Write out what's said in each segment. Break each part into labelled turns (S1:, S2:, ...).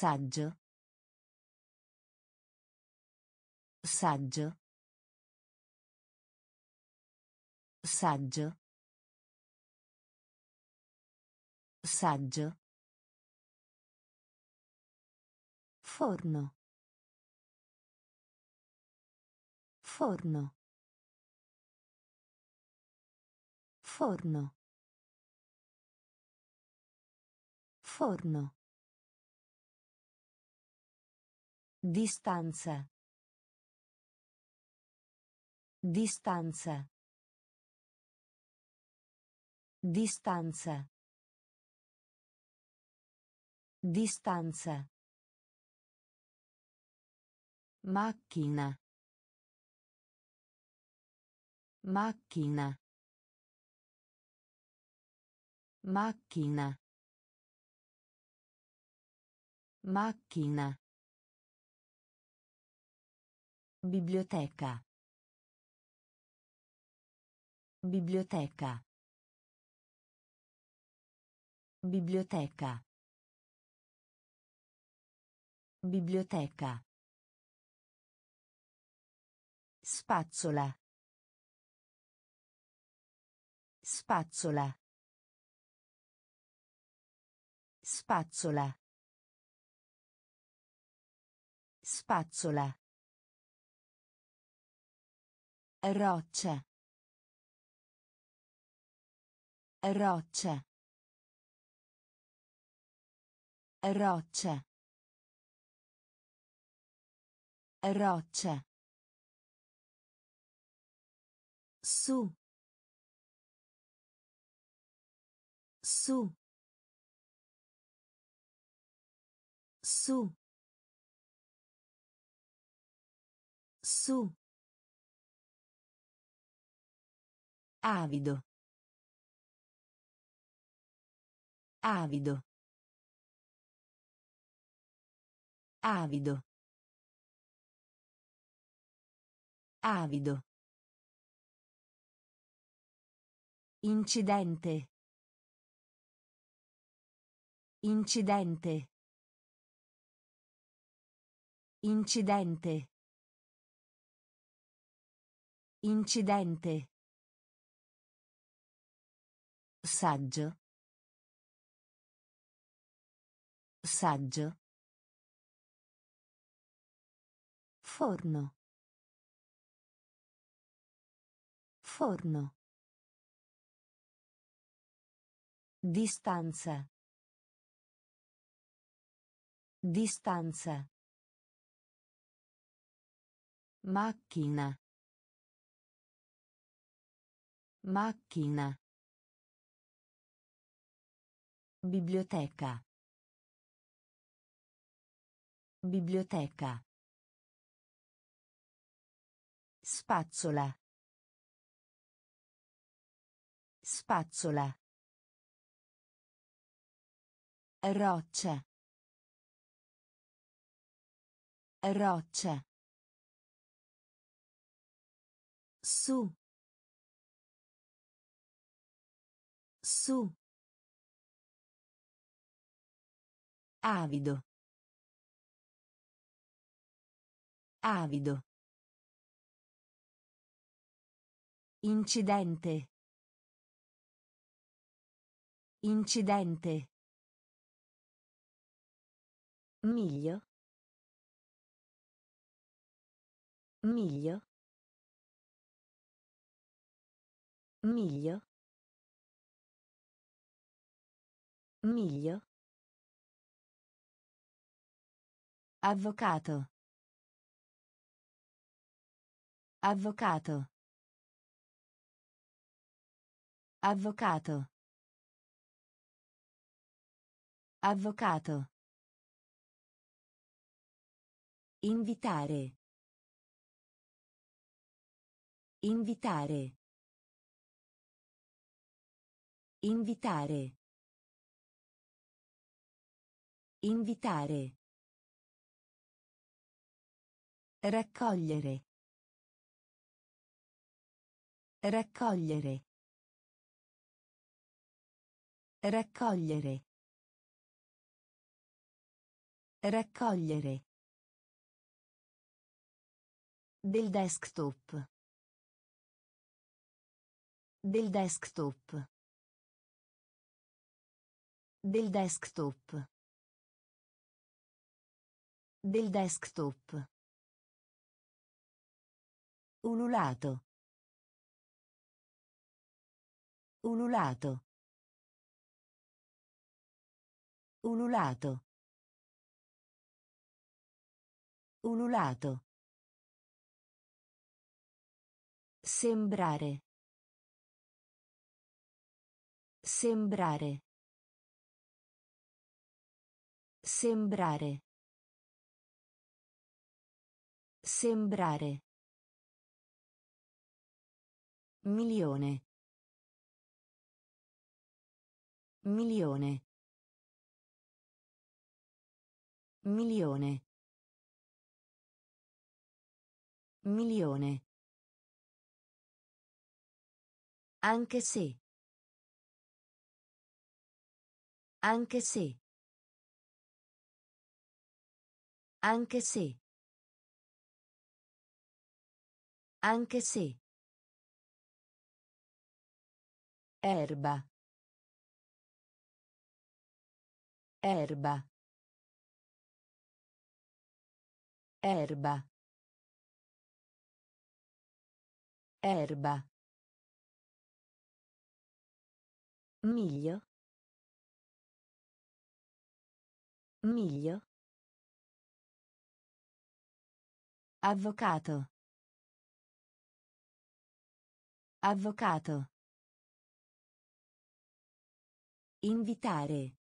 S1: Saggio. Saggio. Saggio. Saggio. Forno. Forno. Forno. Forno. Distanza. Distanza. Distanza. Distanza. Macchina. Macchina. Macchina. Macchina. Biblioteca. Biblioteca. Biblioteca. Biblioteca. Spazzola. Spazzola. Spazzola. Spazzola. Roccia. Roccia. Roccia. Roccia. Su. Su. Su. Su. Avido. Avido. Avido. Avido. Incidente. Incidente. Incidente. Incidente. Saggio. Saggio. Forno. Forno. Distanza. Distanza. Macchina. Macchina. Biblioteca. Biblioteca. Spazzola. Spazzola. Roccia. Roccia. Su. Su. Avido. Avido. Incidente. Incidente. Miglio. Miglio. Miglio. Miglio. Avvocato. Avvocato. Avvocato. Avvocato. Invitare. Invitare. Invitare. Invitare. Raccogliere. Raccogliere. Raccogliere. Raccogliere. Del desktop. Del desktop. Del desktop. Del desktop. Ululato. Ululato. Ululato. Ululato. Sembrare. Sembrare. Sembrare. Sembrare. Milione. Milione. Milione. Milione. Anche se. Anche se. Anche se. Anche se. Erba. Erba. Erba. Erba. Miglio. Miglio. Avvocato. Avvocato. Invitare.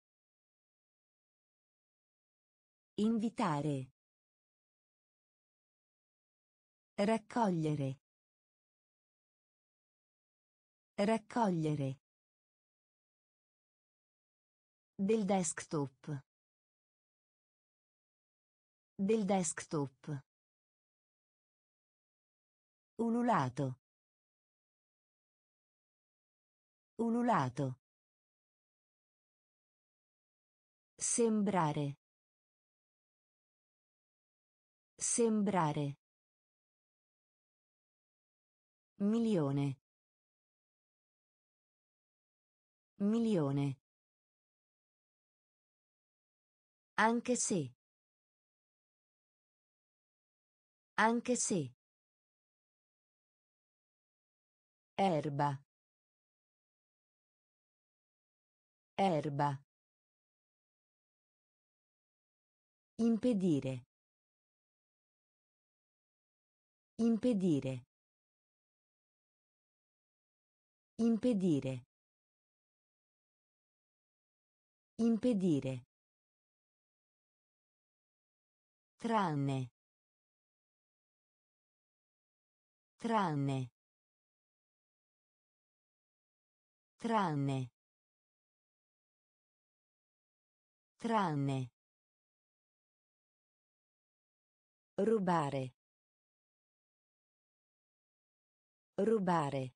S1: Invitare. Raccogliere. Raccogliere. Del desktop. Del desktop. Ululato. Ululato. Sembrare. Sembrare. Milione. Milione. Anche se. Anche se. Erba. Erba. Impedire. Impedire. Impedire. Impedire. Tranne. Tranne. Tranne. Tranne. Rubare. Rubare.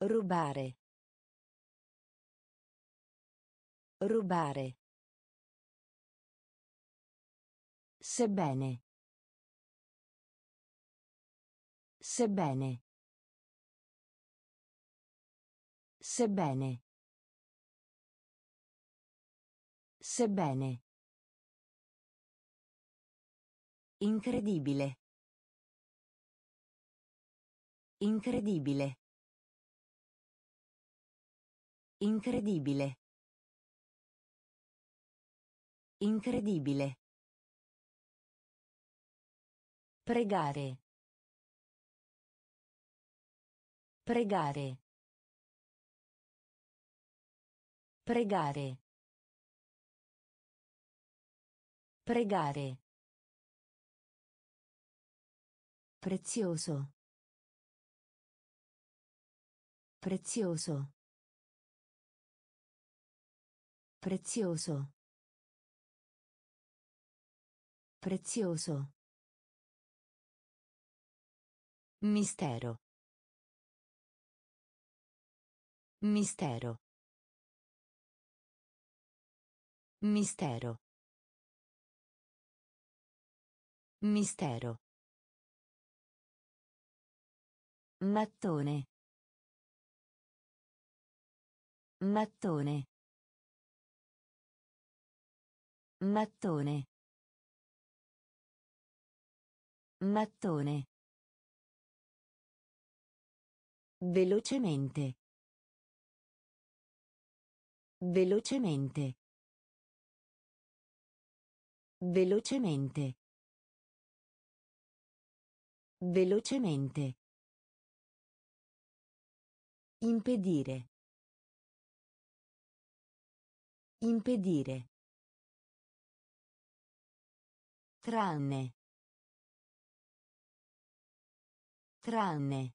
S1: Rubare. Rubare. Sebbene. Sebbene. Sebbene. Sebbene. Incredibile. Incredibile. Incredibile. Incredibile. Pregare. Pregare. Pregare. Pregare. Prezioso. Prezioso. Prezioso. Prezioso. Mistero. Mistero. Mistero. Mistero. Mattone. Mattone. Mattone. Mattone. Velocemente. Velocemente. Velocemente. Velocemente. Impedire. Impedire. Tranne. Tranne.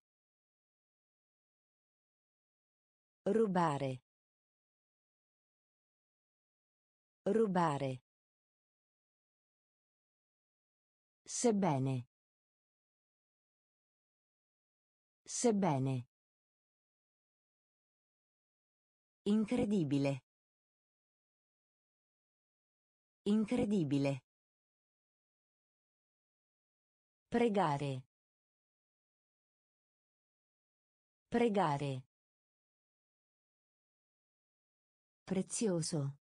S1: Rubare. Rubare. Sebbene. Sebbene. Incredibile. Incredibile. Pregare. Pregare. Prezioso.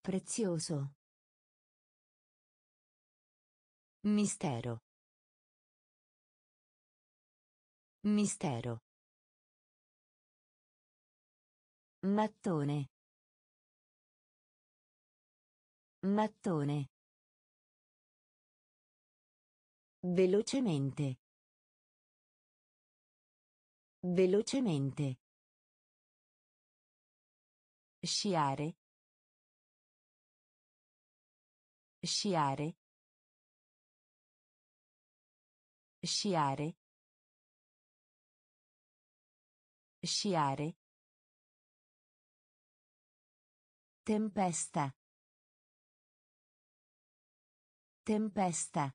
S1: Prezioso. Mistero. Mistero. Mattone. Mattone. Velocemente. Velocemente. Sciare. Sciare. Sciare. Sciare. Tempesta. Tempesta.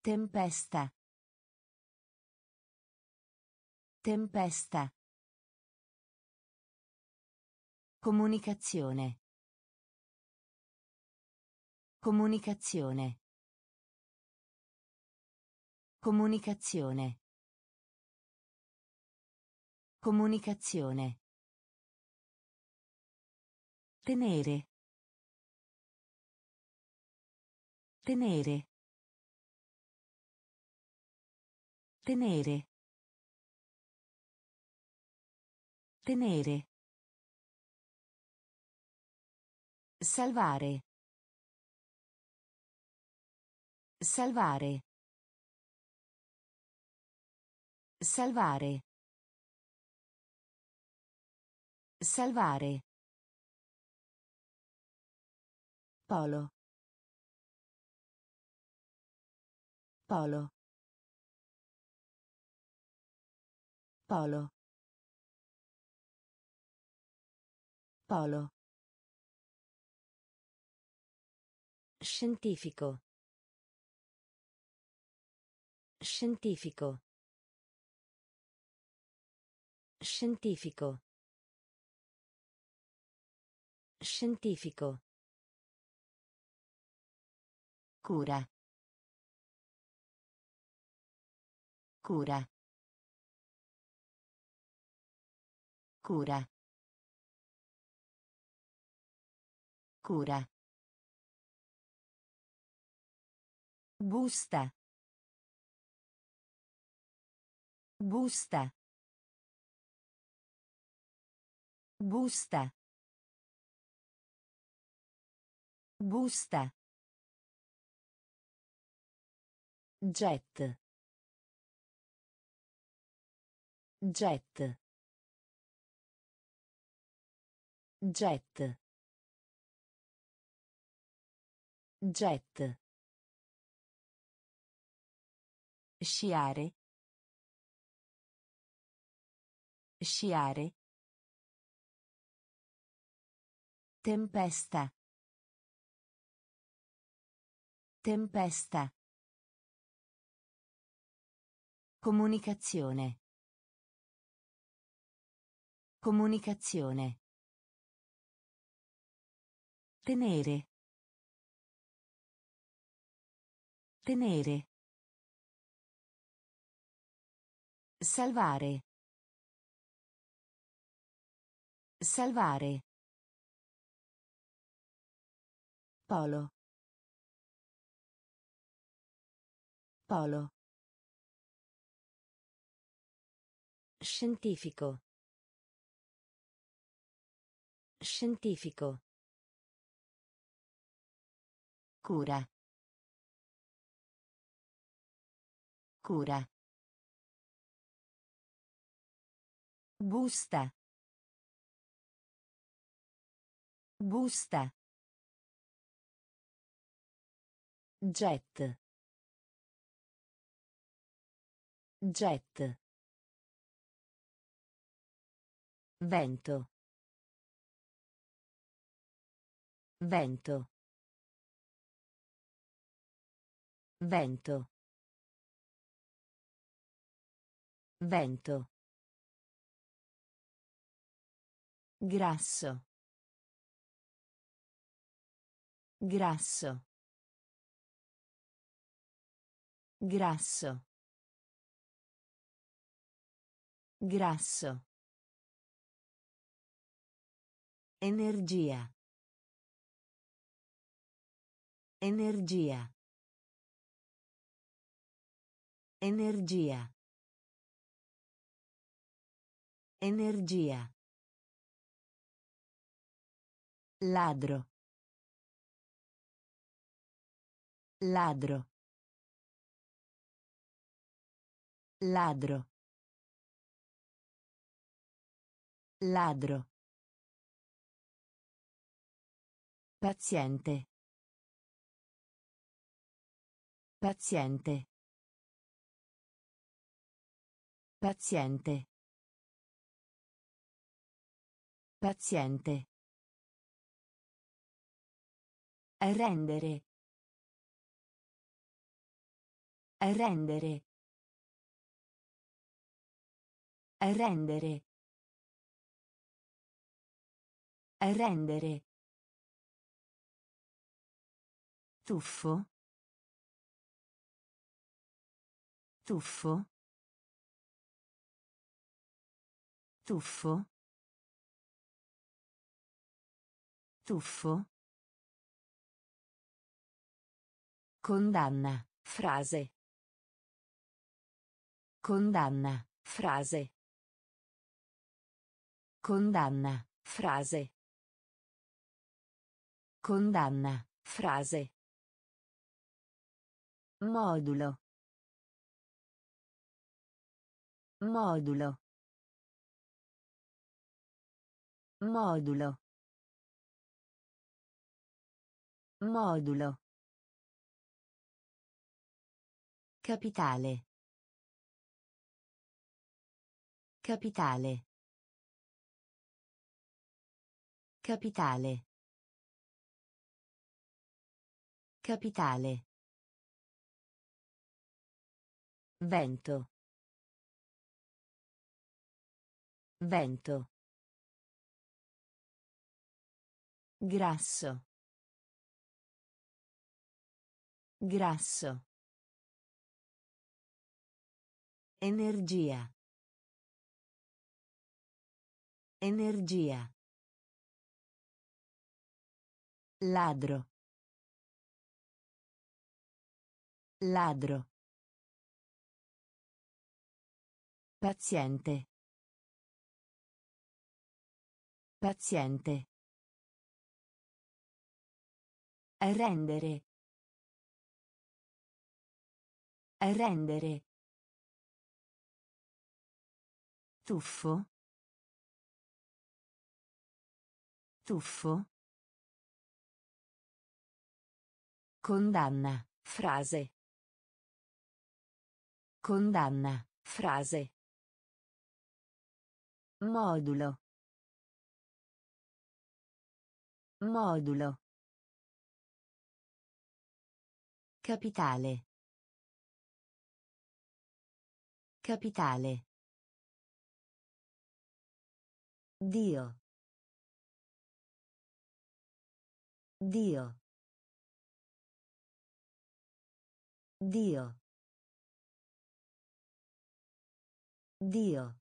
S1: Tempesta. Tempesta. Comunicazione. Comunicazione. Comunicazione. Comunicazione. Tenere. Tenere. Tenere. Tenere. Salvare. Salvare. Salvare. Salvare. Polo. Polo. Polo. Polo. Scientifico. Scientifico. Scientifico. Scientifico. Cura. Cura. Cura. Cura. Busta. Busta. Busta. Busta. Jet. Jet. Jet. Jet. Sciare. Sciare. Tempesta. Tempesta. Comunicazione. Comunicazione. Tenere. Tenere. Salvare. Salvare. Polo. Polo. Scientifico. Scientifico. Cura. Cura. Busta. Busta. Jet. Jet. Vento. Vento. Vento. Vento. Grasso. Grasso. Grasso. Grasso. Energia. Energia. Energia. Energia. Ladro. Ladro. Ladro. Ladro. Paziente. Paziente. Paziente. Paziente. Rendere. Rendere. Rendere. Rendere. Tuffo. Tuffo. Tuffo. Tuffo. Condanna. Frase. Condanna. Frase. Condanna. Frase. Condanna. Frase. Modulo. Modulo. Modulo. Modulo. Capitale. Capitale. Capitale. Capitale. Vento. Vento. Grasso. Grasso. Energia. Energia. Ladro. Ladro. Paziente. Paziente. Rendere. Rendere. Tuffo. Tuffo. Condanna. Frase. Condanna. Frase. Modulo. Modulo. Capitale. Capitale. Dio. Dio. Dio. Dio.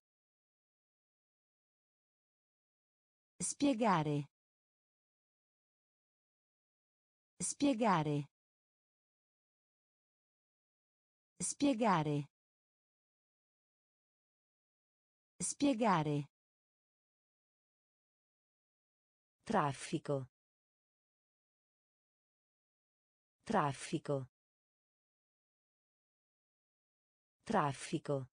S1: Spiegare. Spiegare. Spiegare. Spiegare. Traffico. Traffico. Traffico.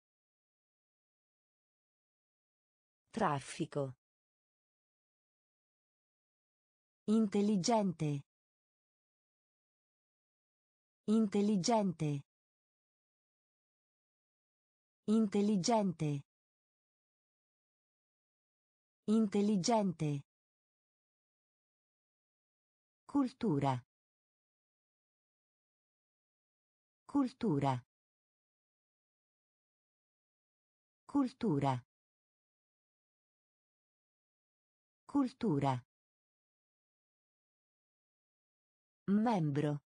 S1: Traffico. Intelligente. Intelligente. Intelligente. Intelligente. Cultura. Cultura. Cultura. Cultura. Membro.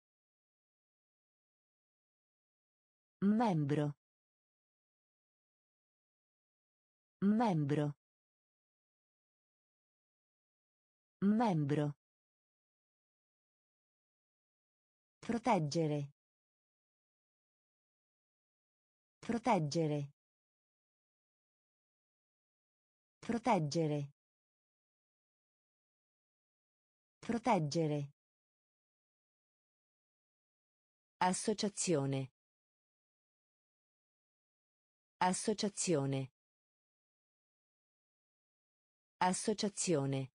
S1: Membro. Membro. Membro. Proteggere. Proteggere. Proteggere. Proteggere. Associazione. Associazione. Associazione.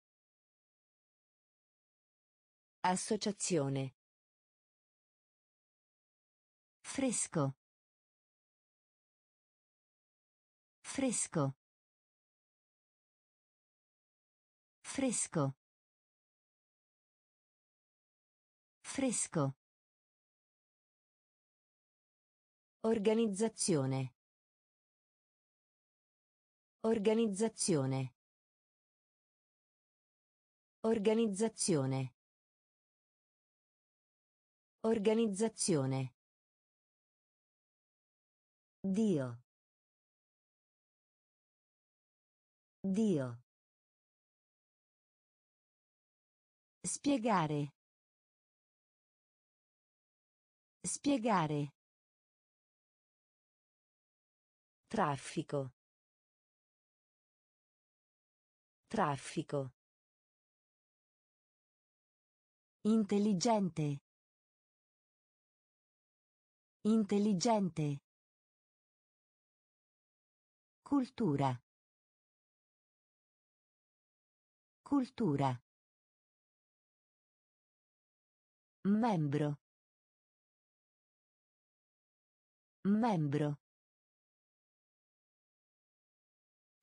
S1: Associazione. Fresco. Fresco. Fresco. Fresco. Organizzazione. Organizzazione. Organizzazione. Organizzazione. Dio. Dio. Spiegare. Spiegare. Traffico. Traffico. Intelligente. Intelligente. Cultura. Cultura. Membro. Membro.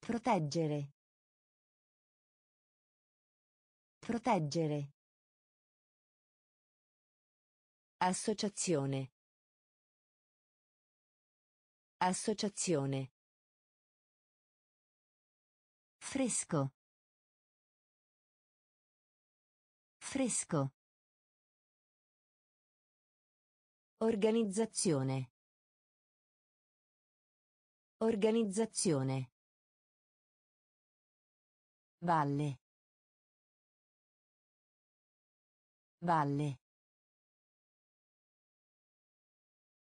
S1: Proteggere. Proteggere. Associazione. Associazione. Fresco. Fresco. Organizzazione. Organizzazione. Valle. Valle.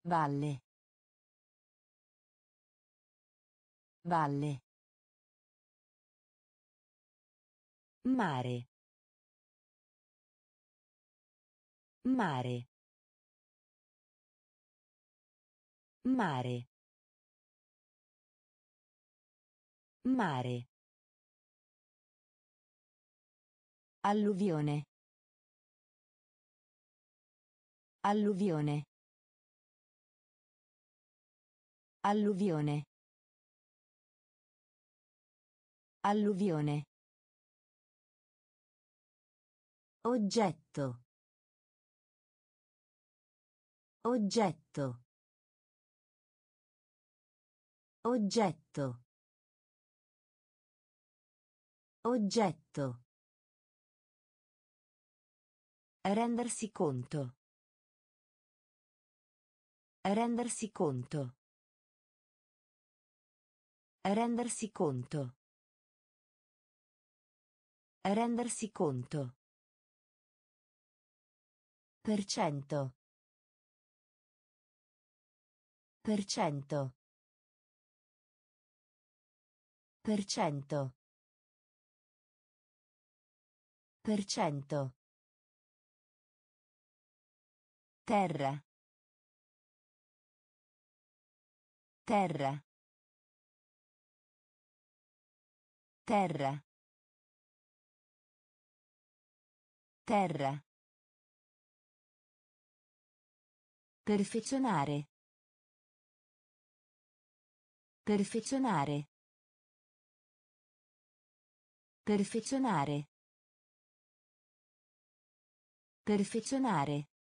S1: Valle. Valle. Mare. Mare. Mare. Mare. Alluvione. Alluvione. Alluvione. Alluvione. Oggetto. Oggetto. Oggetto. Oggetto. Rendersi conto. Rendersi conto. Rendersi conto. Rendersi conto. Per cento. Per cento. Per cento. Per cento. Terra. Terra. Terra. Terra. Perfezionare. Perfezionare. Perfezionare. Perfezionare.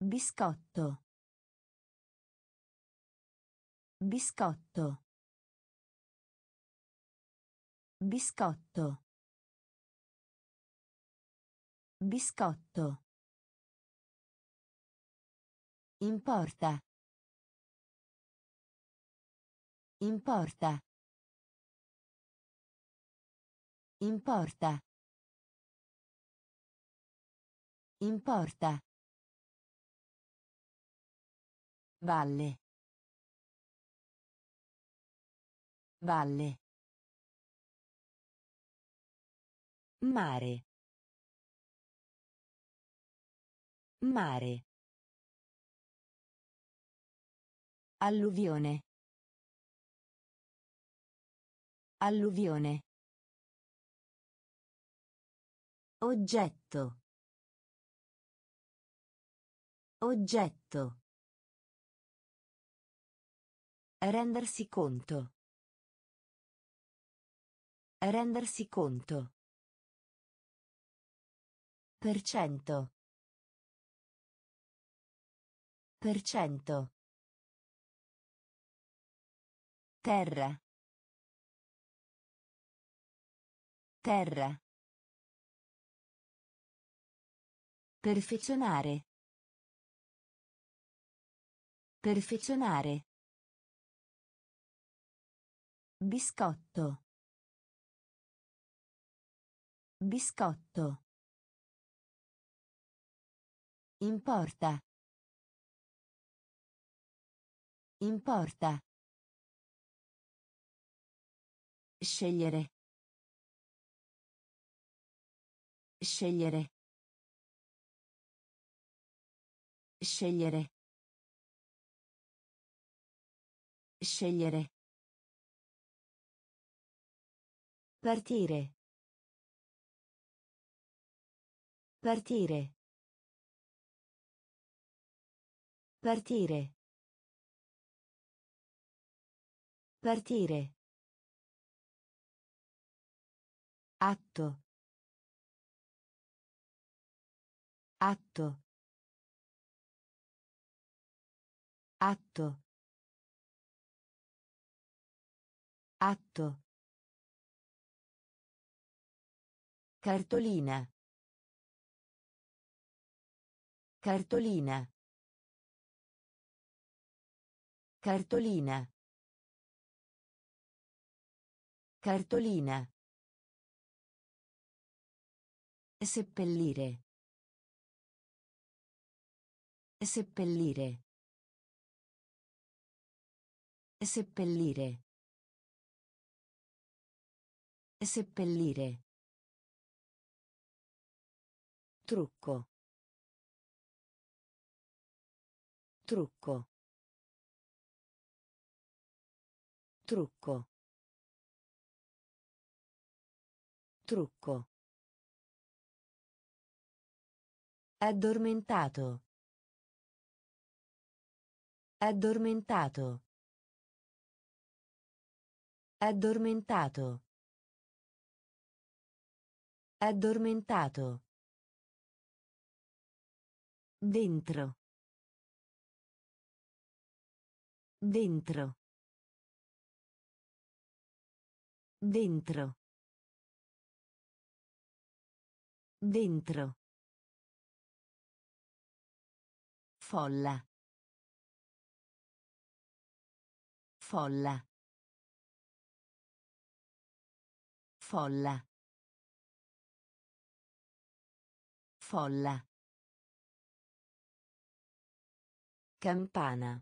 S1: Biscotto. Biscotto. Biscotto. Biscotto. Importa. Importa. Importa. Importa. Valle. Valle. Mare. Mare. Alluvione. Alluvione. Oggetto. Oggetto. Rendersi conto. Rendersi conto. Per cento. Per cento. Terra. Terra. Perfezionare. Perfezionare. Biscotto. Biscotto. Importa. Importa. Scegliere. Scegliere. Scegliere. Scegliere. Partire. Partire. Partire. Partire. Atto. Atto. Atto. Atto. Cartolina. Cartolina. Cartolina. Cartolina. Seppellire. Seppellire. Seppellire. Seppellire. Trucco. Trucco. Trucco. Trucco. Addormentato. Addormentato. Addormentato. Addormentato. Dentro. Dentro. Dentro. Dentro. Folla. Folla. Folla. Folla. Campana.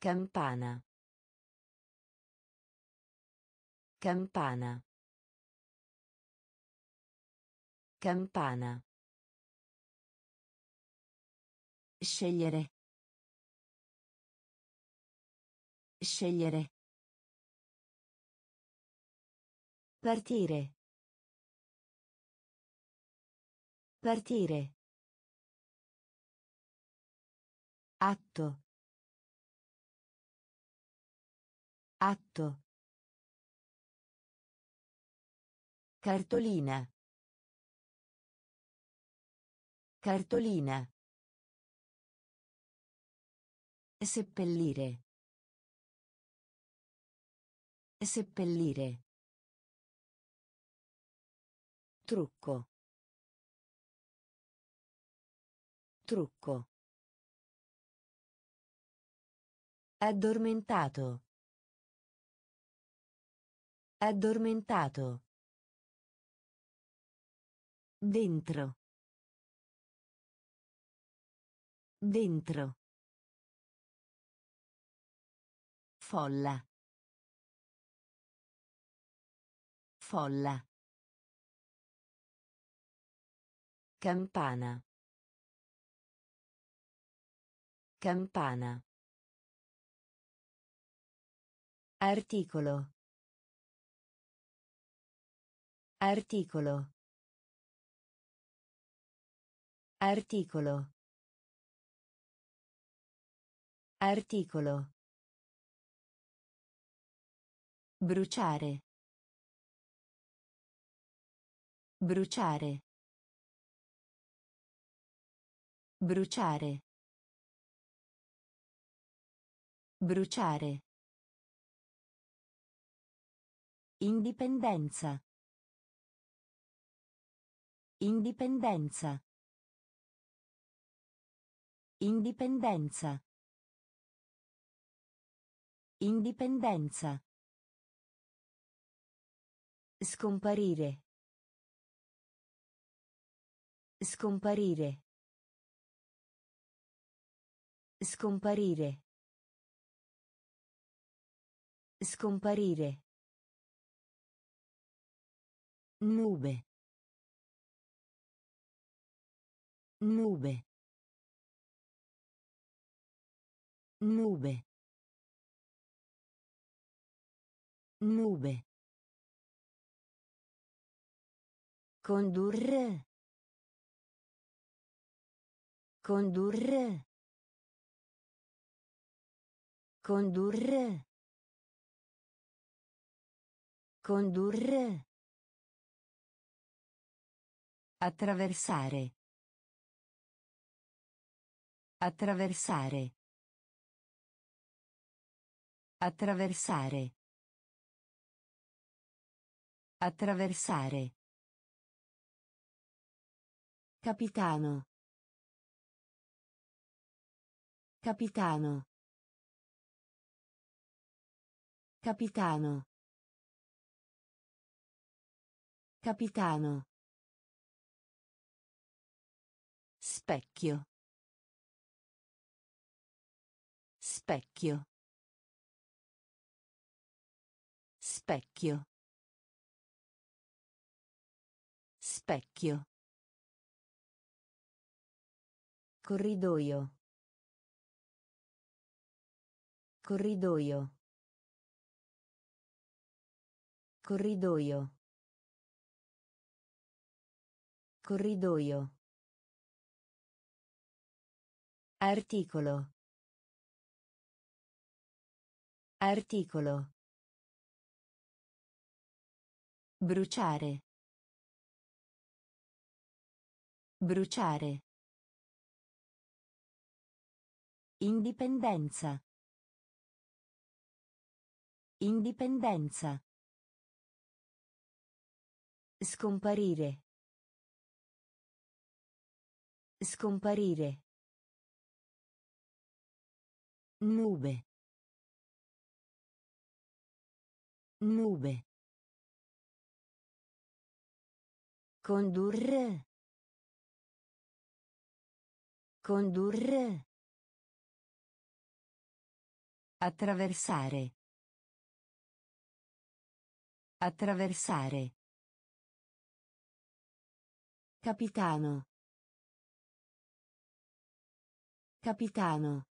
S1: Campana. Campana. Campana. Scegliere. Scegliere. Partire. Partire. Atto. Atto. Cartolina. Cartolina. Seppellire. Seppellire. Trucco. Trucco. Addormentato. Addormentato. Dentro. Dentro. Folla. Folla. Campana. Campana. Articolo. Articolo. Articolo. Articolo. Bruciare. Bruciare. Bruciare. Bruciare. Indipendenza. Indipendenza. Indipendenza. Indipendenza. Scomparire. Scomparire. Scomparire. Scomparire. Nube. Nube. Nube. Nube. Condurre. Condurre. Condurre. Condurre. Attraversare. Attraversare. Attraversare. Attraversare. Capitano. Capitano. Capitano. Capitano. Specchio. Specchio. Specchio. Specchio. Corridoio. Corridoio. Corridoio. Corridoio. Articolo. Articolo. Bruciare. Bruciare. Indipendenza. Indipendenza. Scomparire. Scomparire. Nube. Nube. Condurre. Condurre. Attraversare. Attraversare. Capitano. Capitano.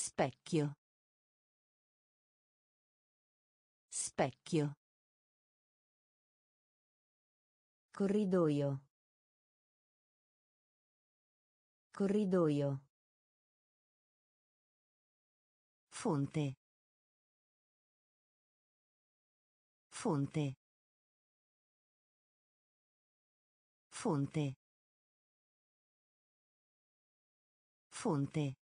S1: Specchio. Specchio. Corridoio. Corridoio. Fonte. Fonte. Fonte. Fonte.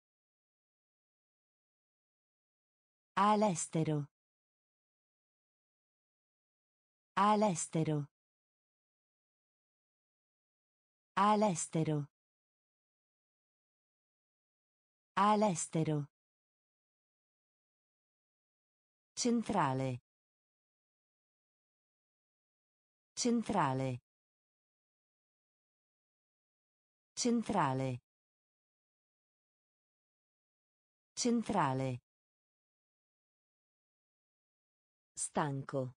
S1: All'estero. All'estero. All'estero. All'estero. Centrale. Centrale. Centrale. Centrale. Stanco.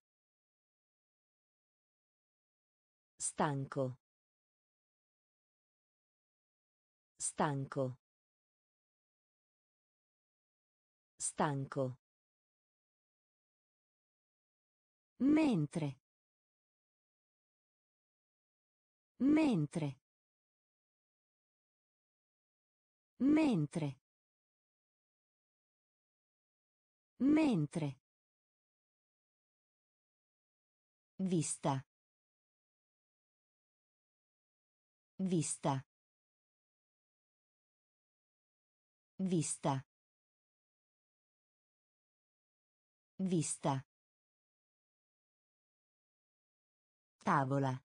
S1: Stanco. Stanco. Stanco. Mentre. Mentre. Mentre. Mentre. Vista. Vista. Vista. Vista. Tavola.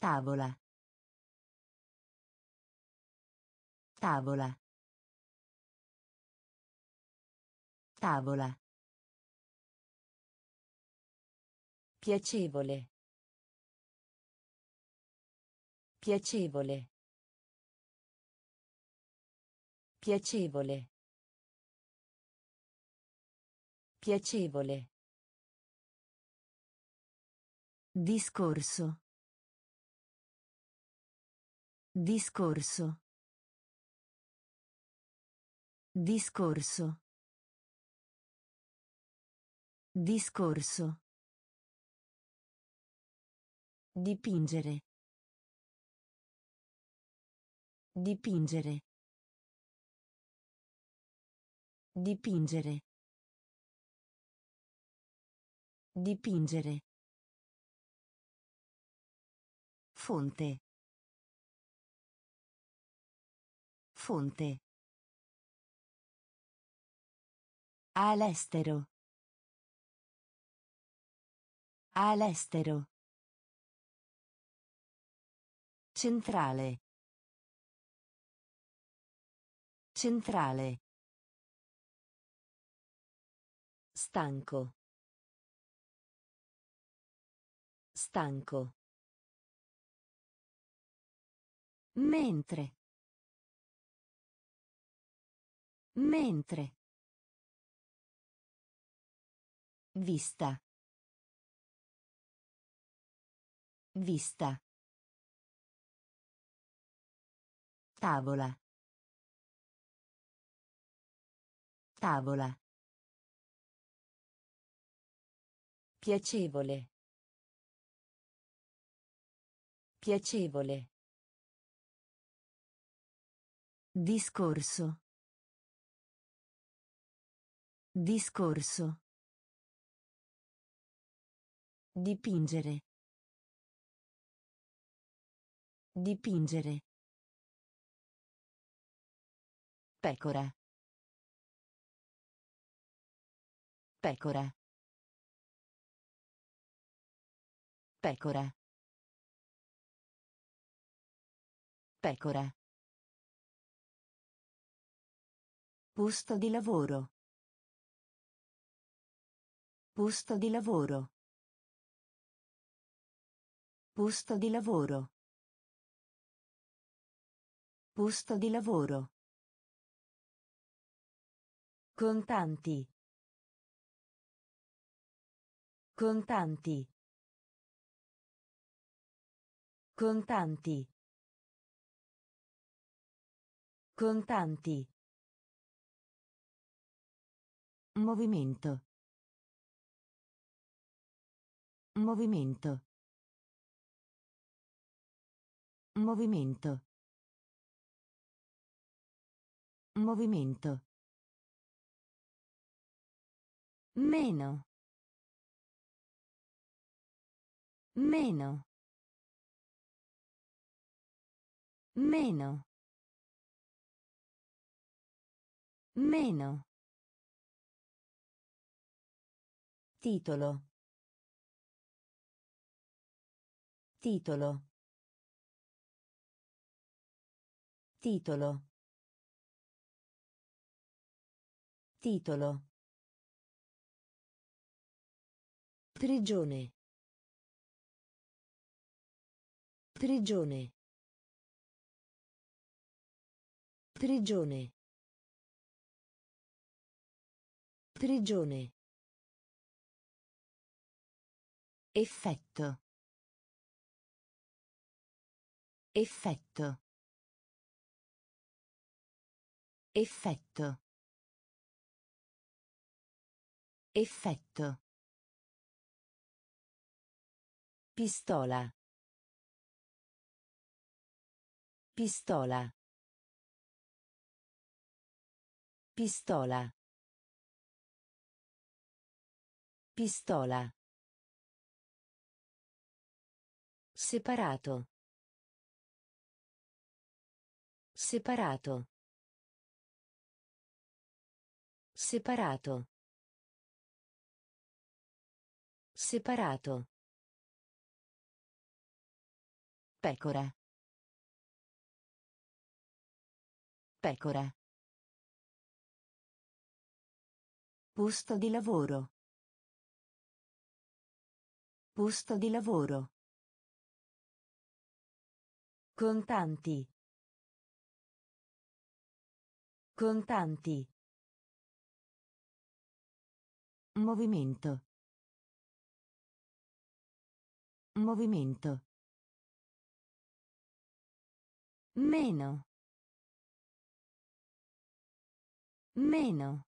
S1: Tavola. Tavola. Tavola. Piacevole. Piacevole. Piacevole. Piacevole. Discorso. Discorso. Discorso. Discorso. Dipingere. Dipingere. Dipingere. Dipingere. Fonte. Fonte. All'estero. All'estero. Centrale. Centrale. Stanco. Stanco. Mentre. Mentre. Vista. Vista. Tavola. Tavola. Piacevole. Piacevole. Discorso. Discorso. Dipingere. Dipingere. Pecora. Pecora. Pecora. Pecora. Posto di lavoro. Posto di lavoro. Posto di lavoro. Posto di lavoro. Contanti. Contanti. Contanti. Contanti. Movimento. Movimento. Movimento. Movimento. Meno. Meno. Meno. Meno. Titolo. Titolo. Titolo. Titolo. Prigione. Prigione. Prigione. Prigione. Effetto. Effetto. Effetto. Effetto. Pistola. Pistola. Pistola. Pistola. Separato. Separato. Separato. Separato. Pecora. Pecora. Posto di lavoro. Posto di lavoro. Contanti. Contanti. Movimento. Movimento. Meno. Meno.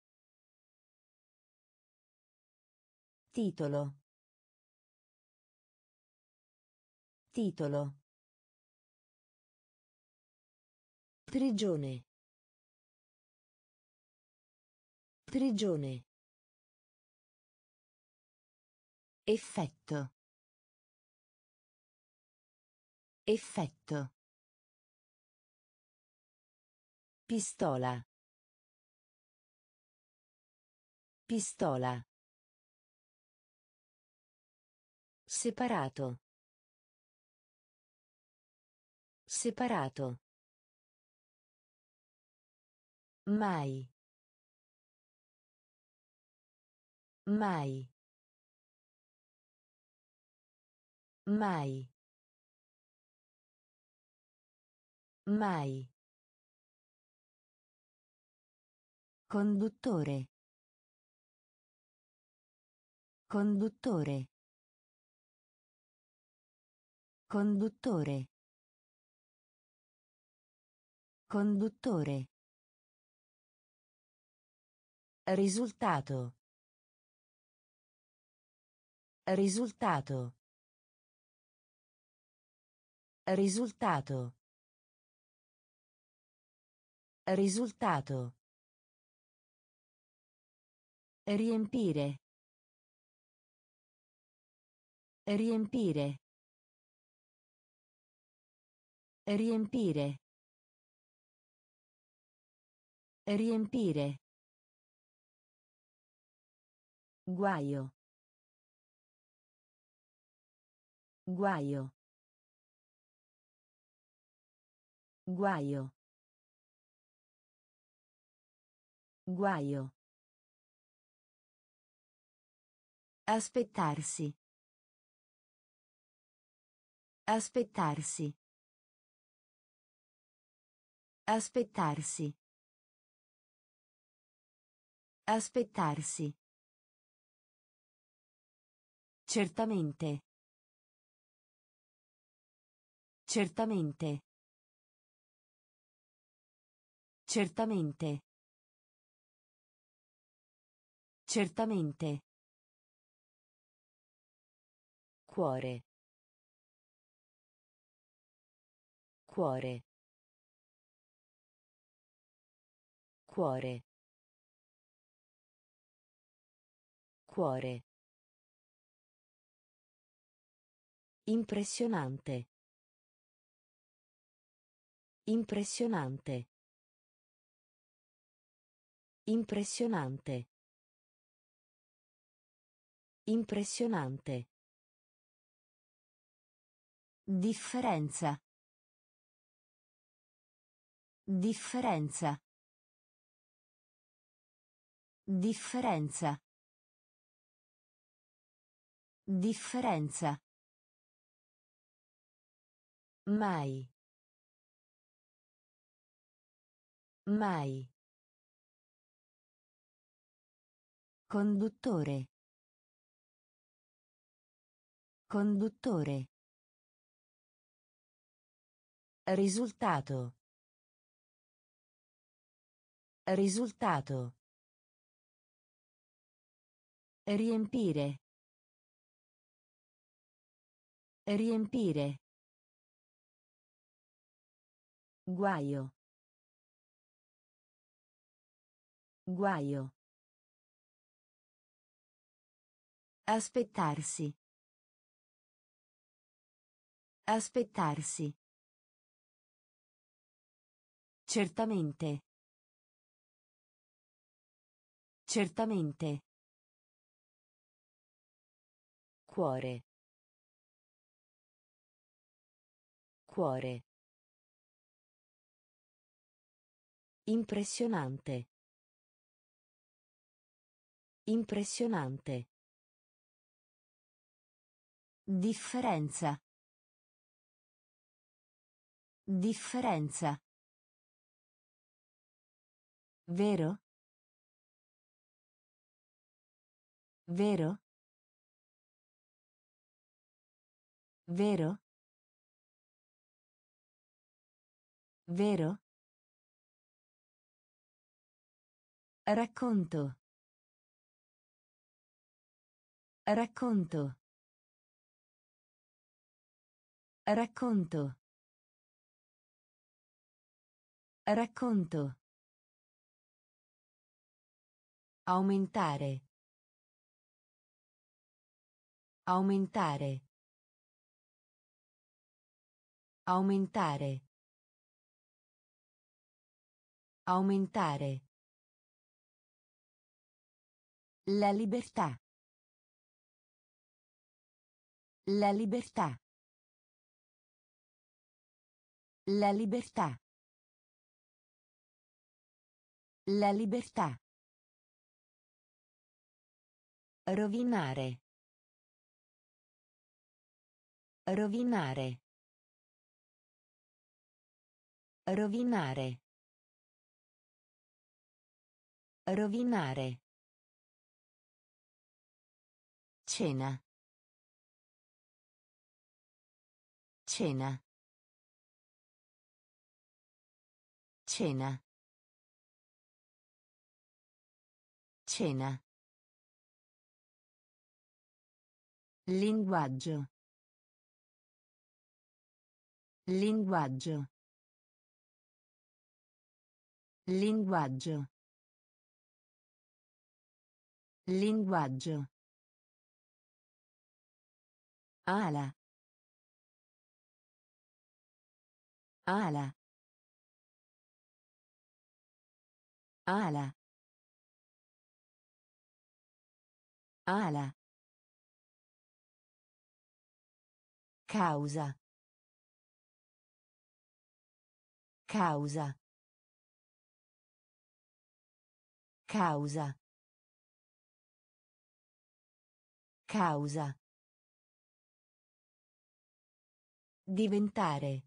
S1: Titolo. Titolo. Prigione. Prigione. Effetto. Effetto. Pistola. Pistola. Separato. Separato. Mai. Mai. Mai. Mai. Conduttore. Conduttore. Conduttore. Conduttore. Risultato. Risultato. Risultato. Risultato. Riempire. Riempire. Riempire. Riempire. Guaio. Guaio. Guaio. Guaio. Aspettarsi. Aspettarsi. Aspettarsi. Aspettarsi. Certamente. Certamente. Certamente. Certamente. Cuore. Cuore. Cuore. Cuore. Impressionante. Impressionante. Impressionante. Impressionante. Differenza. Differenza. Differenza. Differenza. Mai. Mai. Conduttore. Conduttore. Risultato. Risultato. Riempire. Riempire. Guaio. Guaio. Aspettarsi. Aspettarsi. Certamente. Certamente. Cuore. Cuore. Impressionante. Impressionante. Differenza. Differenza. Vero? Vero? Vero? Vero? Racconto. Racconto. Racconto. Racconto. Aumentare. Aumentare. Aumentare. Aumentare. La libertà. La libertà. La libertà. La libertà. Rovinare. Rovinare. Rovinare. Rovinare. Cena. Cena. Cena. Cena. Linguaggio. Linguaggio. Linguaggio. Linguaggio. Ala. Ala. Ala. Ala. Causa. Causa. Causa. Causa. Diventare.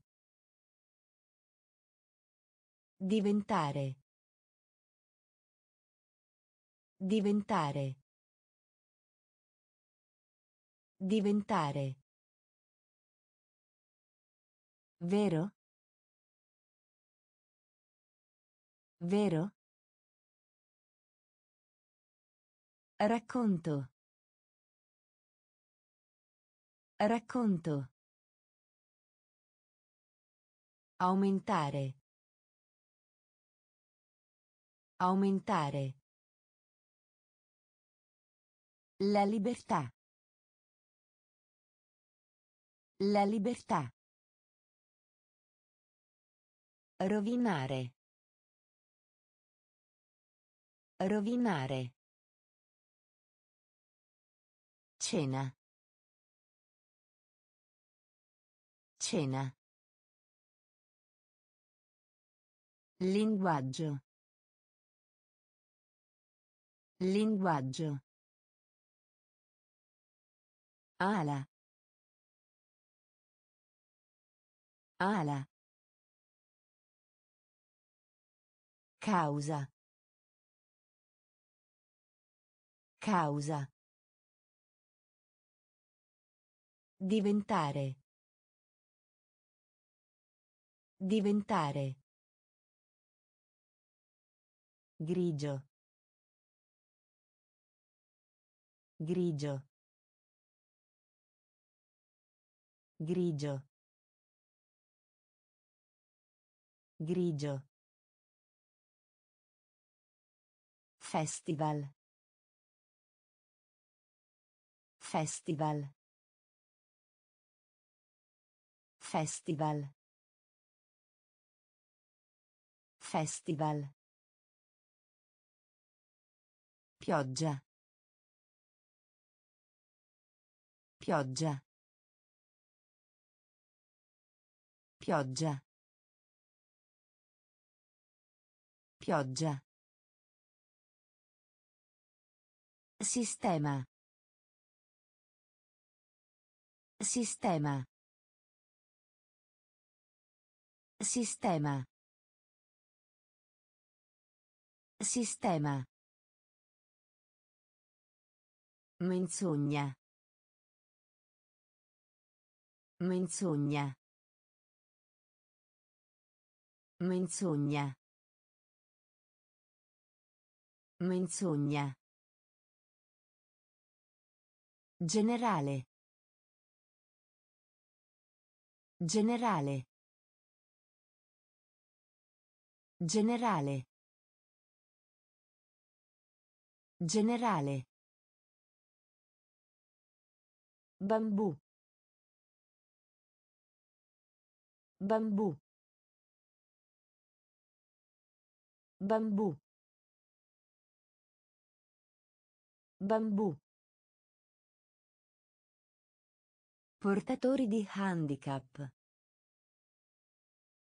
S1: Diventare. Diventare. Diventare. Vero? Vero? Racconto. Racconto. Aumentare. Aumentare. La libertà. La libertà. Rovinare. Rovinare. Cena. Cena. Linguaggio. Linguaggio. Ala. Ala. Causa. Causa. Diventare. Diventare. Grigio. Grigio. Grigio. Grigio. Festival. Festival. Festival. Festival. Pioggia. Pioggia. Pioggia. Pioggia. Sistema. Sistema. Sistema. Sistema. Menzogna. Menzogna. Menzogna. Menzogna. Generale. Generale. Generale. Generale. Bambù. Bambù. Bambù. Bambù. Portatori di handicap.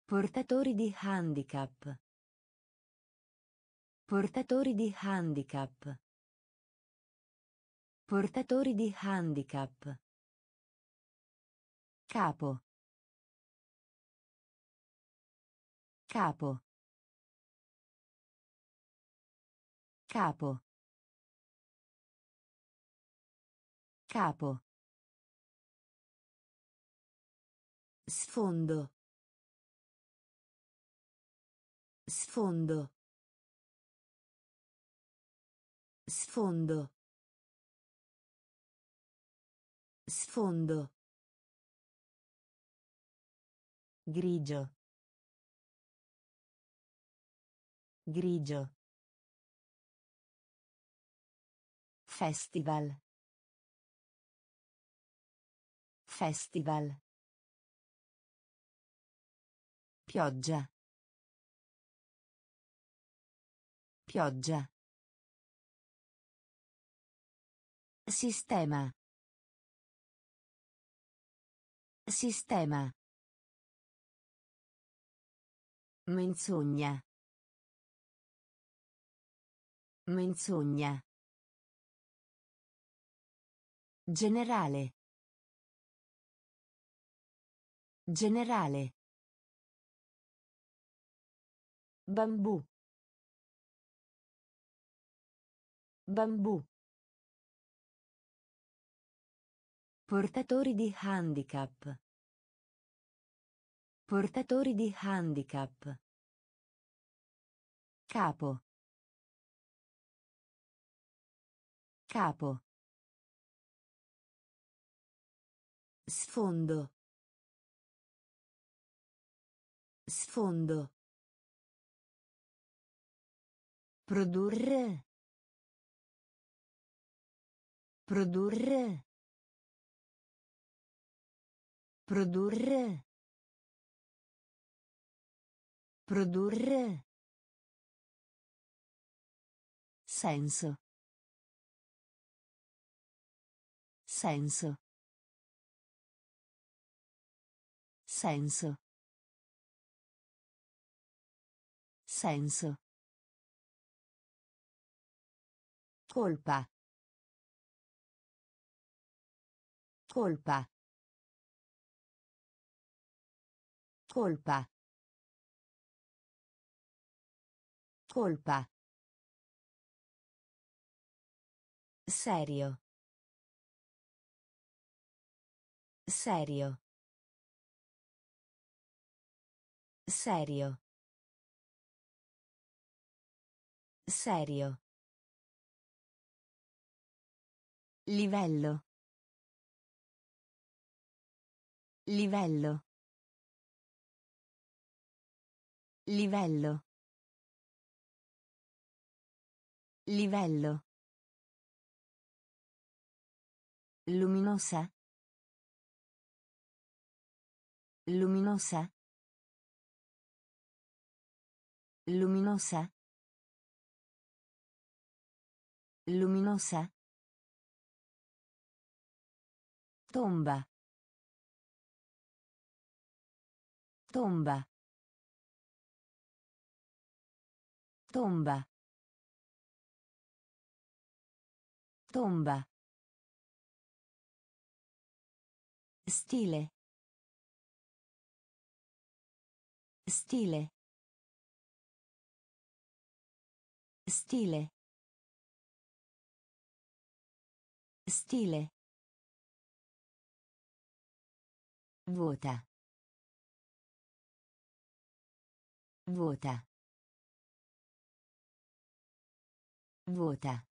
S1: Portatori di handicap. Portatori di handicap. Portatori di handicap. Capo. Capo. Capo. Capo. Sfondo. Sfondo. Sfondo. Sfondo. Grigio. Grigio. Festival. Festival. Pioggia. Pioggia. Sistema. Sistema. Menzogna. Menzogna. Generale. Generale. Bambù. Bambù. Portatori di handicap. Portatori di handicap. Capo. Capo. Sfondo. Sfondo. Produrre. Produrre. Produrre. Produrre. Senso. Senso. Senso. Senso. Colpa. Colpa. Colpa. Colpa. Serio. Serio. Serio. Serio. Livello. Livello. Livello. Livello. Luminosa. Luminosa. Luminosa. Luminosa. Tomba. Tomba. Tomba. Tomba. Stile. Stile. Stile. Stile. Vota. Vota. Vota.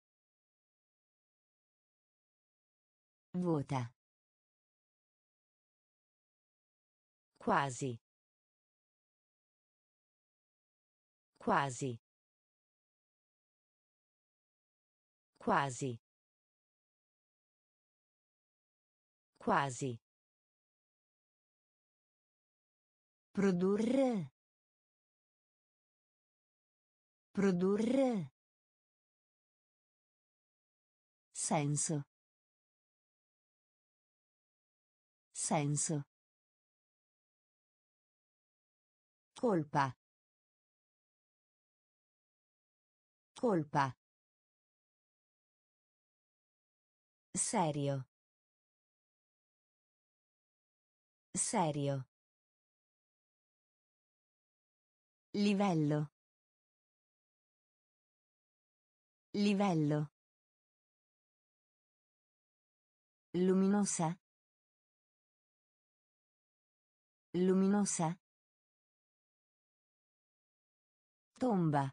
S1: Vota. Quasi. Quasi. Quasi. Quasi. Produrre. Produrre. Senso. Senso. Colpa. Colpa. Serio. Serio. Livello. Livello. Luminosa. Luminosa. Tomba.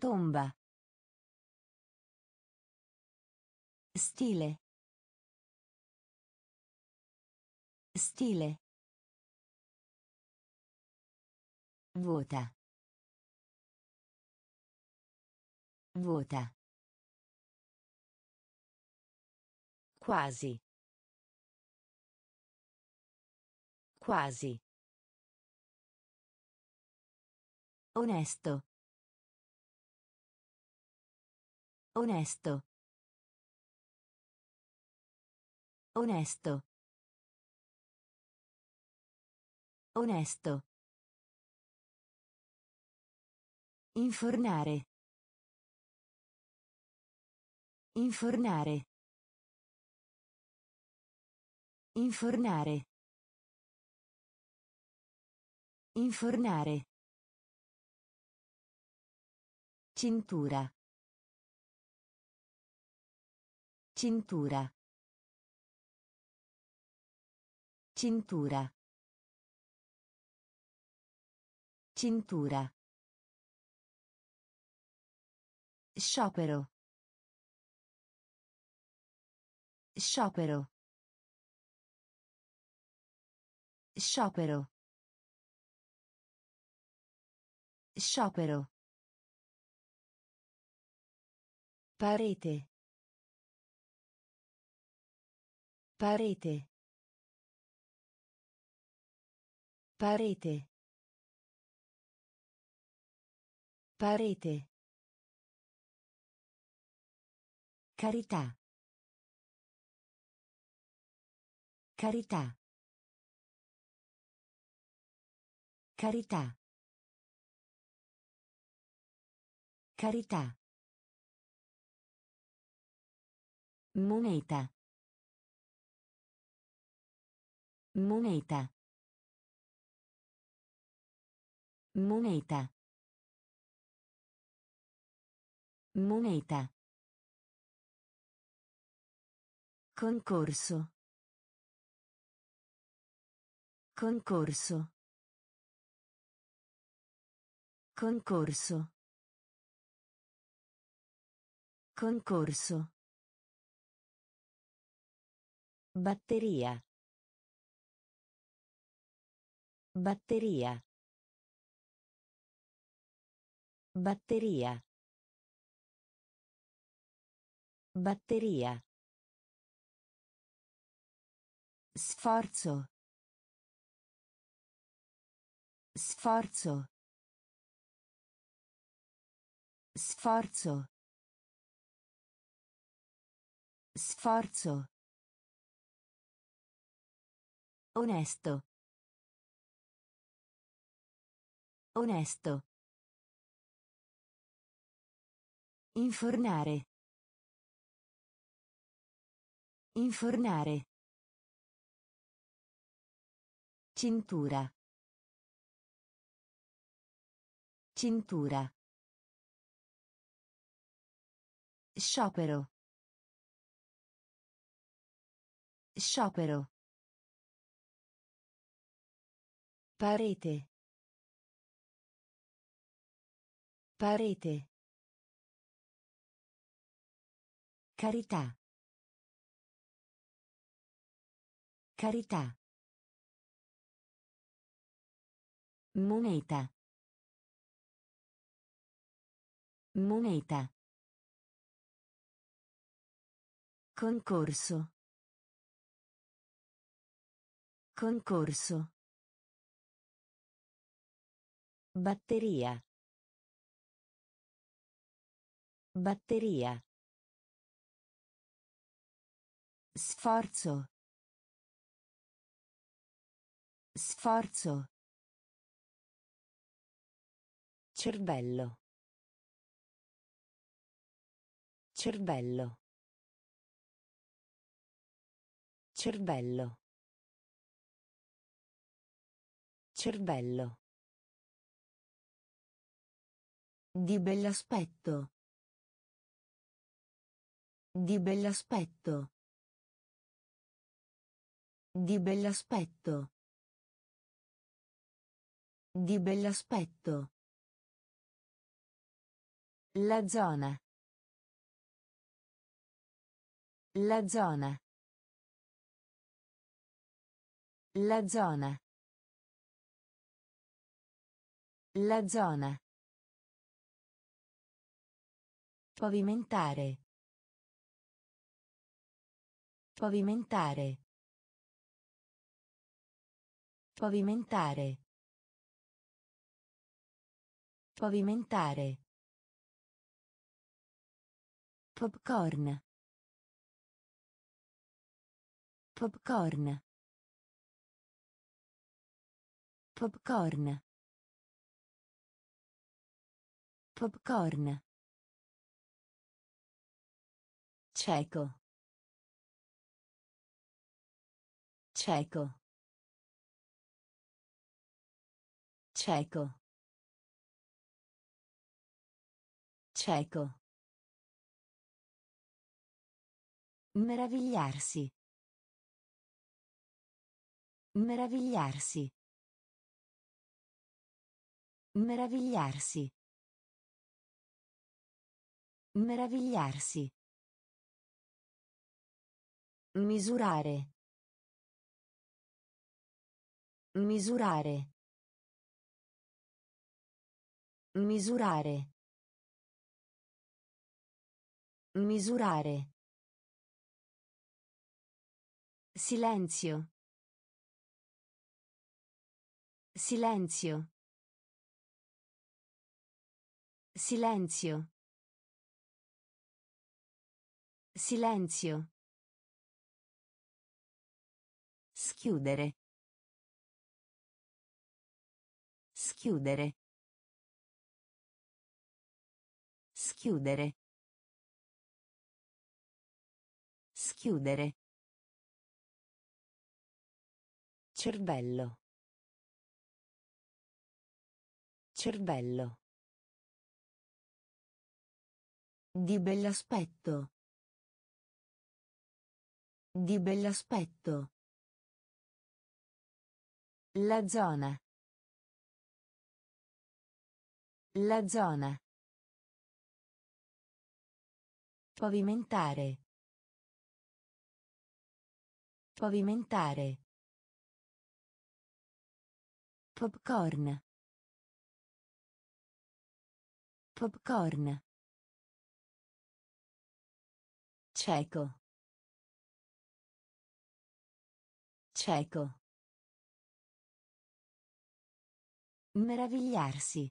S1: Tomba. Stile. Stile. Vota. Vota. Quasi. Quasi. Onesto. Onesto. Onesto. Onesto. Infornare. Infornare. Infornare. Infornare. Cintura. Cintura. Cintura. Cintura. Sciopero. Sciopero. Sciopero. Sciopero. Parete. Parete. Parete. Parete. Carità. Carità. Carità. Carità. Moneta. Moneta. Moneta. Moneta. Concorso. Concorso. Concorso. Concorso. Batteria. Batteria. Batteria. Batteria. Sforzo. Sforzo. Sforzo. Sforzo. Onesto. Onesto. Infornare. Infornare. Cintura. Cintura. Sciopero. Sciopero. Parete. Parete. Carità. Carità. Moneta. Moneta. Concorso. Concorso. Batteria. Batteria. Sforzo. Sforzo. Cervello. Cervello. Cervello. Cervello. Di bell'aspetto. Di bell'aspetto. Di bell'aspetto. Di bell'aspetto. La zona. La zona. La zona. La zona. Pavimentare. Pavimentare. Pavimentare. Pavimentare. Popcorn. Popcorn. Popcorn. Popcorn. Cieco. Cieco. Cieco. Cieco. Meravigliarsi. Meravigliarsi. Meravigliarsi. Meravigliarsi. Misurare. Misurare. Misurare. Misurare. Silenzio. Silenzio. Silenzio. Silenzio. Schiudere. Schiudere. Schiudere. Schiudere. Cervello. Cervello. Di bell'aspetto. Di bell'aspetto. La zona. La zona. Pavimentare. Pavimentare. Popcorn. Popcorn. Cieco. Cieco. Meravigliarsi.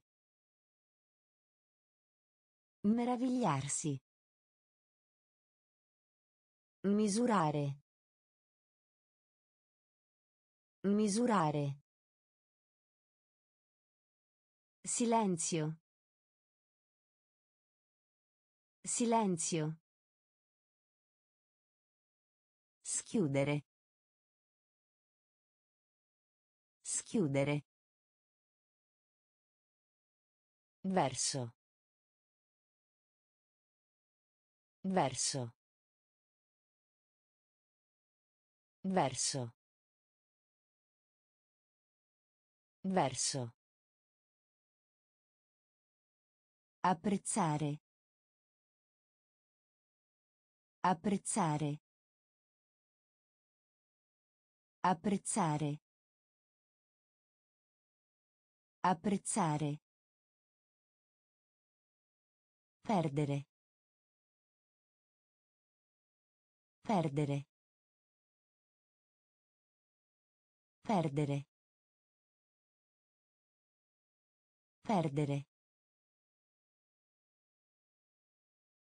S1: Meravigliarsi. Misurare. Misurare. Silenzio. Silenzio. Schiudere. Schiudere. Verso. Verso. Verso. Verso. Apprezzare. Apprezzare. Apprezzare. Apprezzare. Perdere. Perdere. Perdere. Perdere.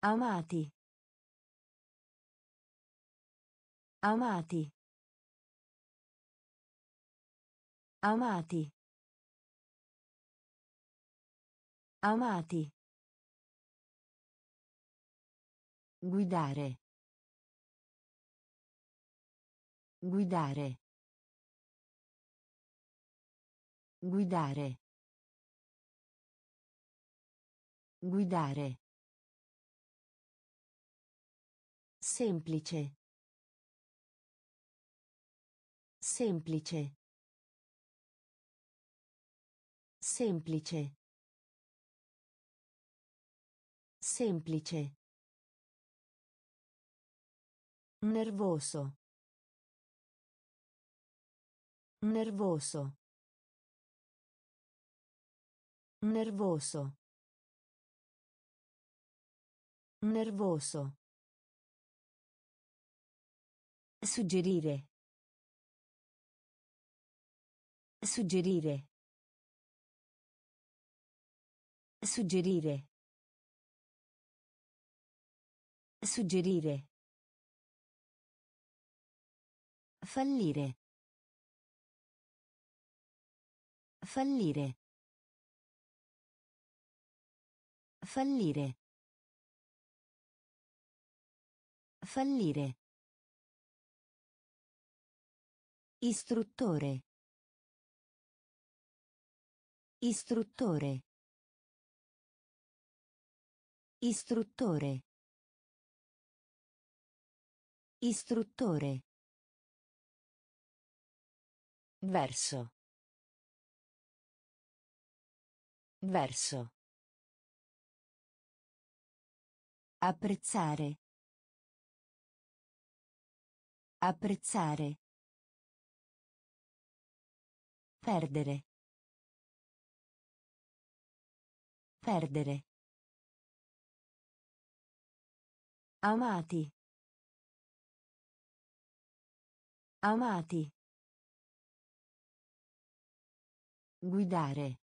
S1: Amati. Amati. Amati. Amati. Guidare. Guidare. Guidare. Guidare. Semplice. Semplice. Semplice. Semplice. Nervoso. Nervoso. Nervoso. Nervoso. Suggerire. Suggerire. Suggerire. Suggerire. Fallire. Fallire. Fallire. Fallire. Istruttore. Istruttore. Istruttore. Istruttore. Verso. Verso. Apprezzare. Apprezzare. Perdere. Perdere. Amati. Amati. Guidare.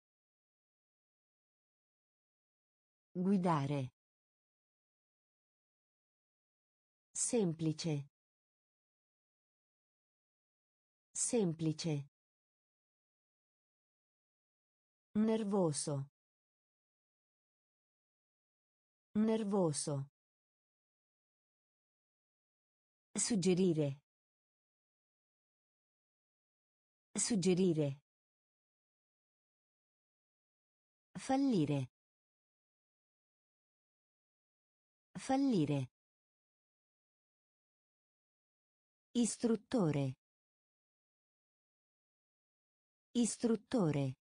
S1: Guidare. Semplice. Semplice. Nervoso. Nervoso. Suggerire. Suggerire. Fallire. Fallire. Istruttore. Istruttore.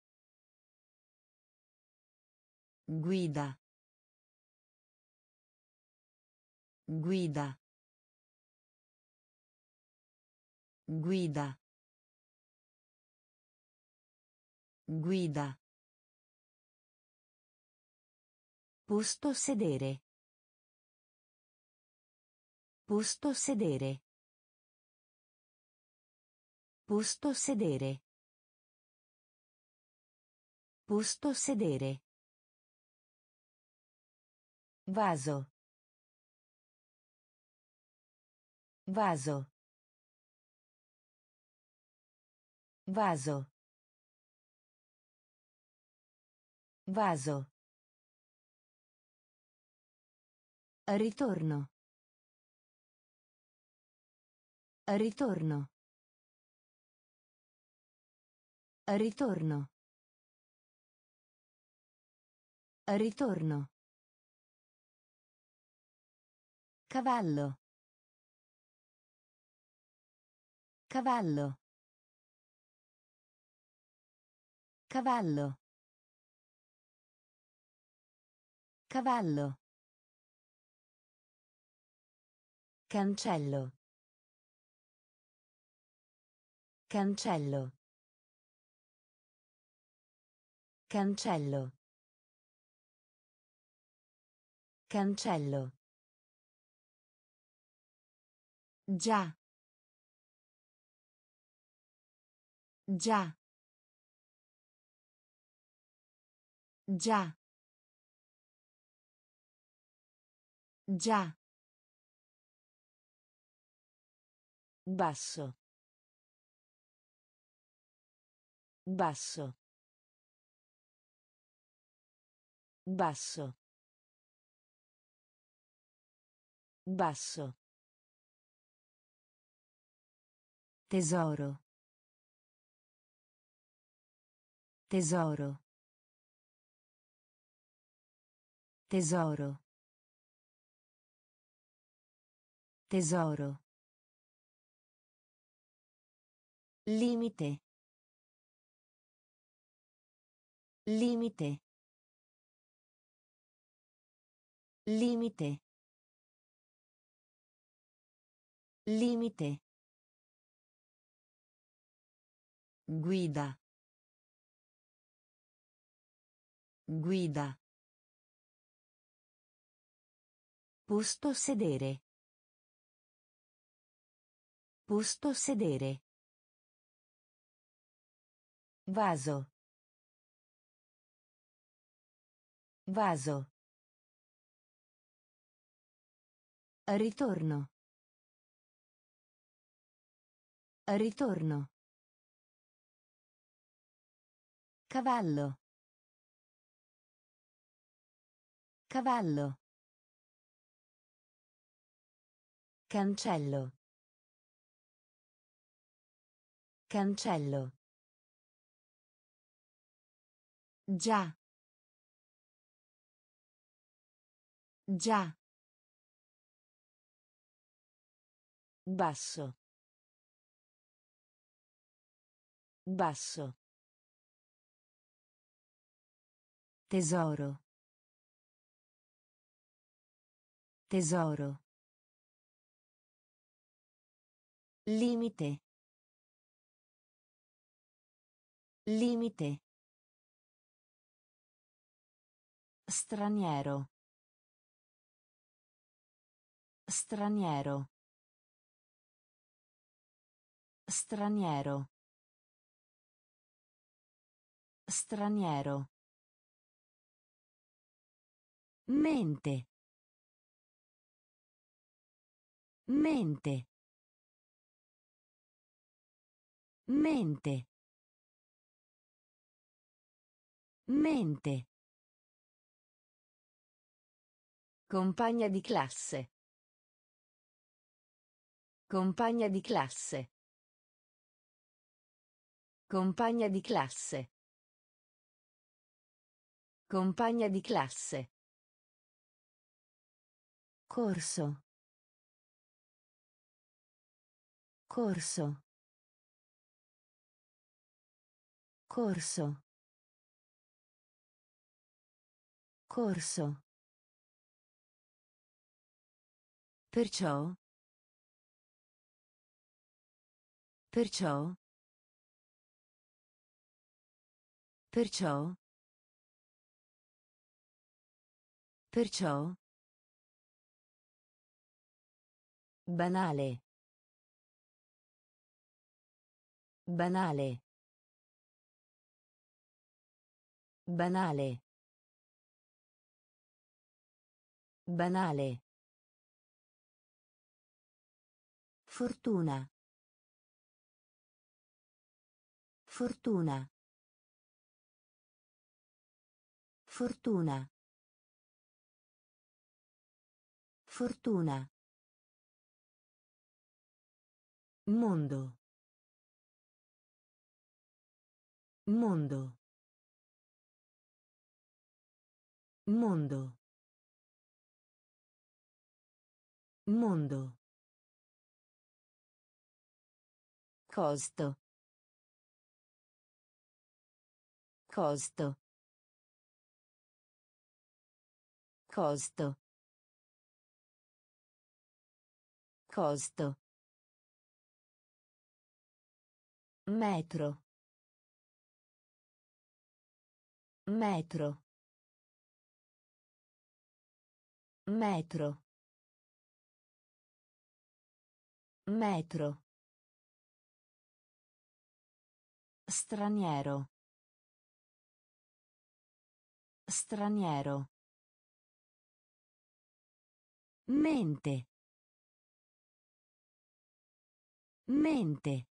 S1: Guida. Guida. Guida. Guida. Posto sedere. Posto sedere. Posto sedere. Posto sedere. Vaso. Vaso. Vaso. Vaso. Ritorno. Ritorno. Ritorno. Ritorno. Cavallo. Cavallo. Cavallo. Cavallo. Cancello. Cancello. Cancello. Cancello. Già. Già. Già. Già. Basso. Basso. Basso. Basso. Tesoro. Tesoro. Tesoro. Tesoro. Limite. Limite. Limite. Limite. Guida. Guida. Posto sedere. Posto sedere. Vaso. Vaso. Ritorno. Ritorno. Cavallo. Cavallo. Cancello. Cancello. Già. Già. Basso. Basso. Tesoro. Tesoro. Limite. Limite. Straniero. Straniero. Straniero. Straniero. Mente. Mente. Mente. Mente. Compagna di classe. Compagna di classe. Compagna di classe. Compagna di classe. Corso. Corso. Corso. Corso. Perciò. Perciò. Perciò. Perciò. Banale. Banale. Banale. Banale. Fortuna. Fortuna. Fortuna. Fortuna. Mondo. Mondo. Mondo. Mondo. Costo. Costo. Costo. Costo. Metro. Metro. Metro. Metro. Straniero. Straniero. Mente. Mente.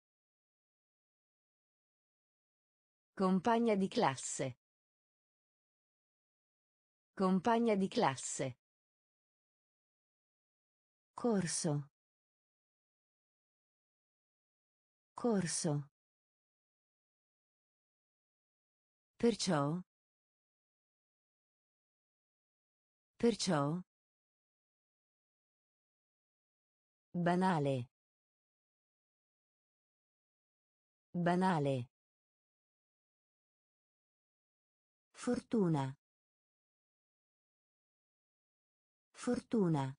S1: Compagna di classe. Compagna di classe. Corso. Corso. Perciò. Perciò. Banale. Banale. Fortuna. Fortuna.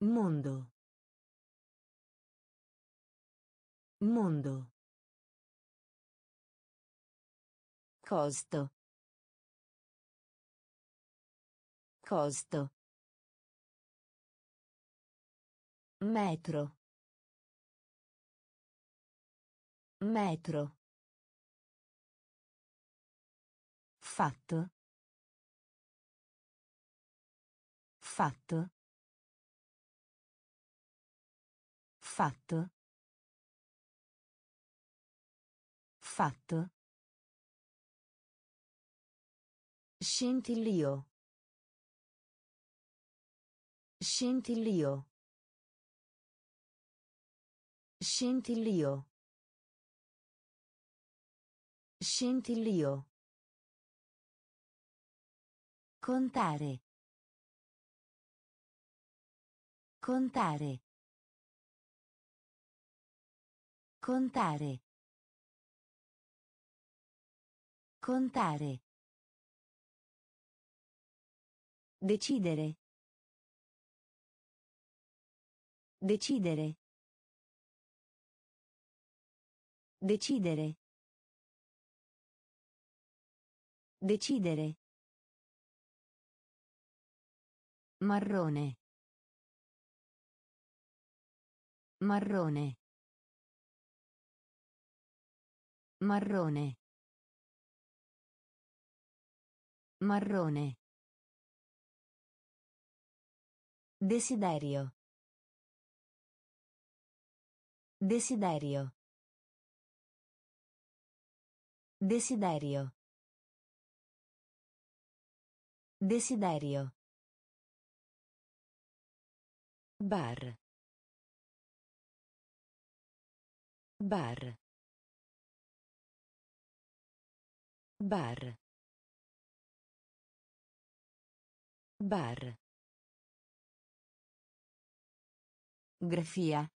S1: Mondo. Mondo. Costo. Costo. Metro. Metro. Fatto. Fatto. Fatto. Fatto. Scintillio. Scintillio. Scintillio. Scintillio. Contare. Contare. Contare. Contare. Decidere. Decidere. Decidere. Decidere. Marrone. Marrone. Marrone. Marrone. Desiderio. Desiderio. Desiderio. Desiderio. Bar. Bar. Bar. Bar. Grafia.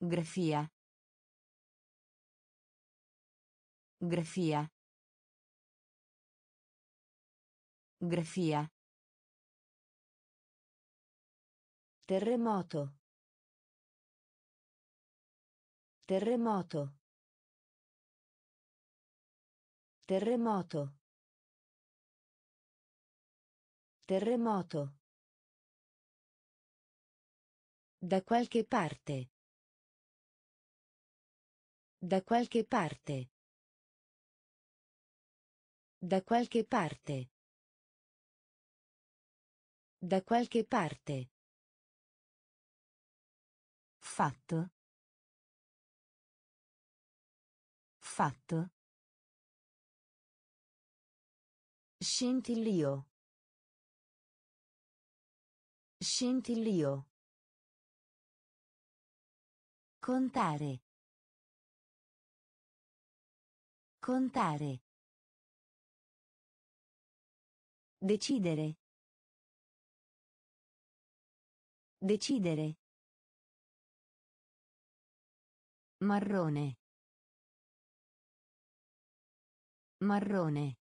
S1: Grafia. Grafia. Grafia. Terremoto. Terremoto. Terremoto. Terremoto. Da qualche parte. Da qualche parte. Da qualche parte. Da qualche parte. Fatto. Fatto. Scintillio. Scintillio. Contare. Contare. Decidere. Decidere. Marrone. Marrone.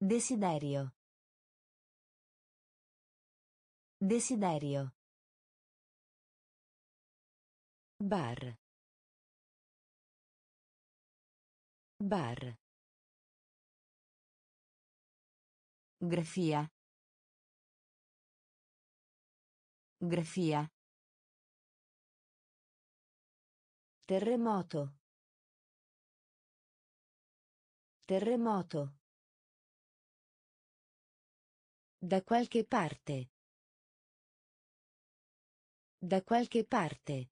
S1: Desiderio. Desiderio. Bar. Bar. Grafia. Grafia. Terremoto. Terremoto. Da qualche parte. Da qualche parte.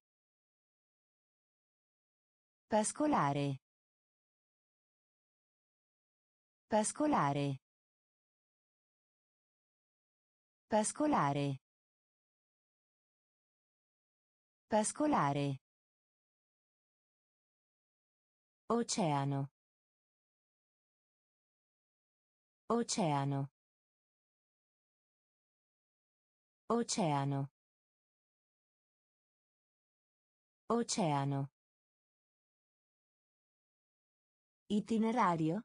S1: Pascolare. Pascolare. Pascolare. Pascolare. Oceano. Oceano. Oceano. Oceano. Itinerario.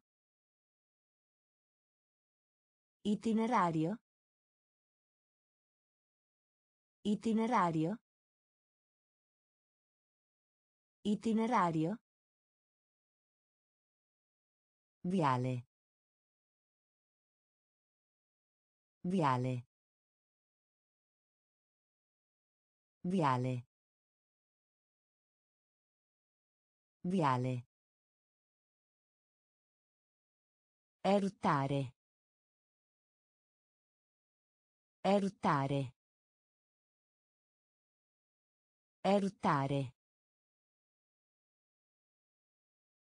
S1: Itinerario. Itinerario. Itinerario. Viale. Viale. Viale. Viale. Eruttare. Eruttare. Eruttare.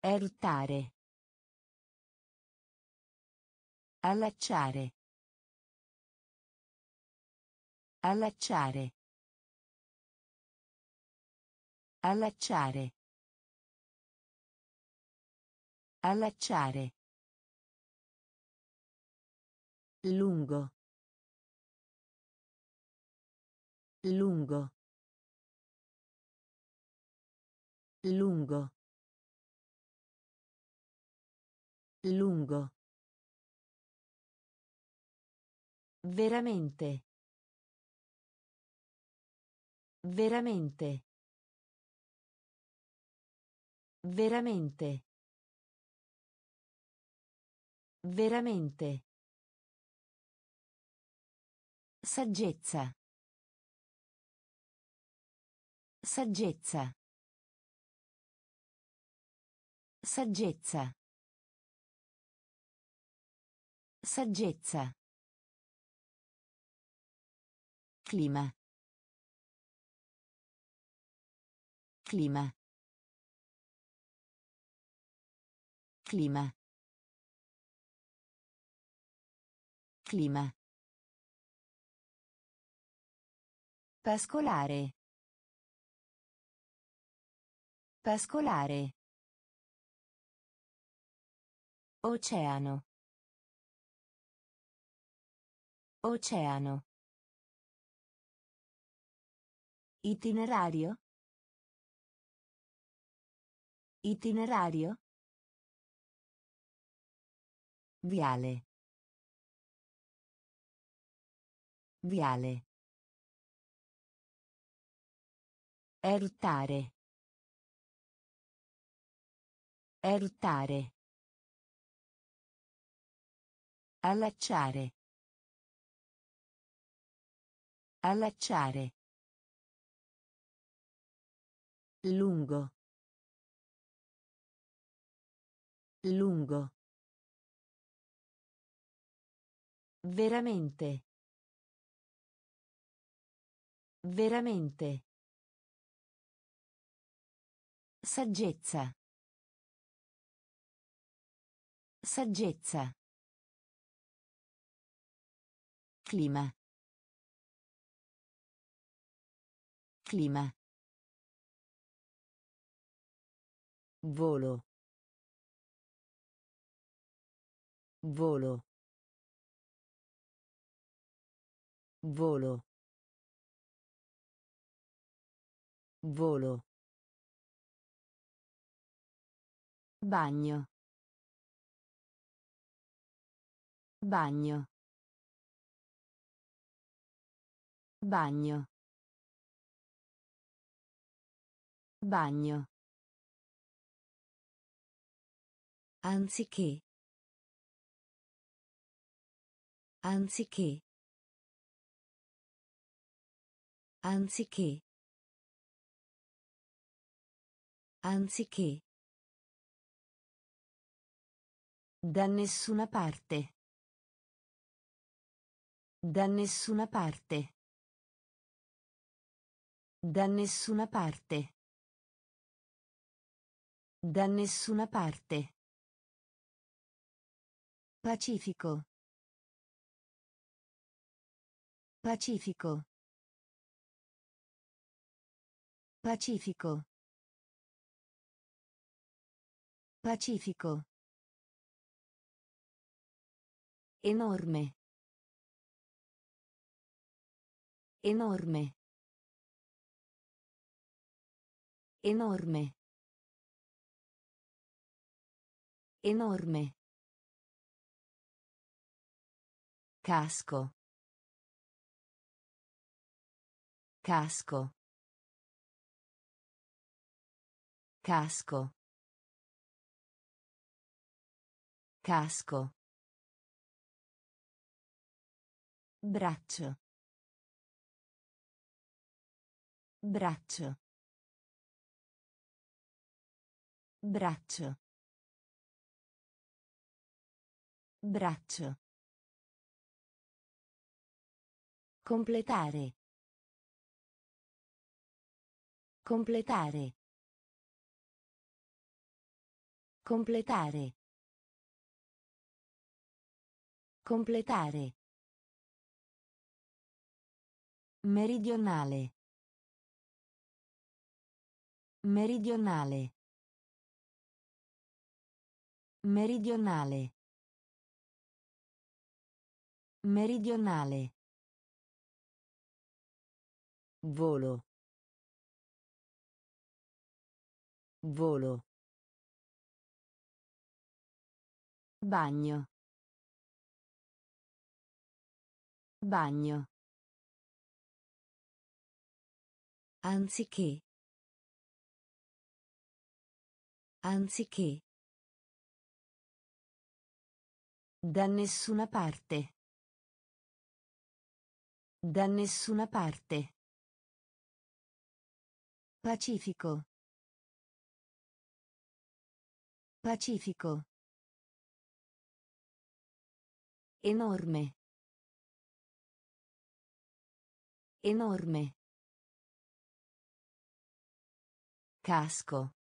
S1: Eruttare. Allacciare. Allacciare. Allacciare. Allacciare. Lungo. Lungo. Lungo. Lungo. Veramente. Veramente. Veramente. Veramente. Saggezza. Saggezza. Saggezza. Saggezza. Clima. Clima. Clima. Clima. Pascolare. Pascolare. Oceano. Oceano. Itinerario. Itinerario. Viale. Viale. Eruttare. Eruttare. Allacciare. Allacciare. Lungo. Lungo. Veramente. Veramente. Saggezza. Saggezza. Clima. Clima. Volo. Volo. Volo. Volo. Bagno. Bagno. Bagno. Bagno. Anziché. Anziché. Anziché. Anziché. Da nessuna parte. Da nessuna parte. Da nessuna parte. Da nessuna parte. Pacifico. Pacifico. Pacifico. Pacifico. Enorme. Enorme. Enorme. Enorme. Casco. Casco. Casco. Casco. Braccio. Braccio. Braccio. Braccio. Completare. Completare. Completare. Completare. Meridionale. Meridionale. Meridionale. Meridionale. Volo. Volo. Bagno. Bagno. Anziché. Anziché. Da nessuna parte. Da nessuna parte. Pacifico. Pacifico. Enorme. Enorme. Casco.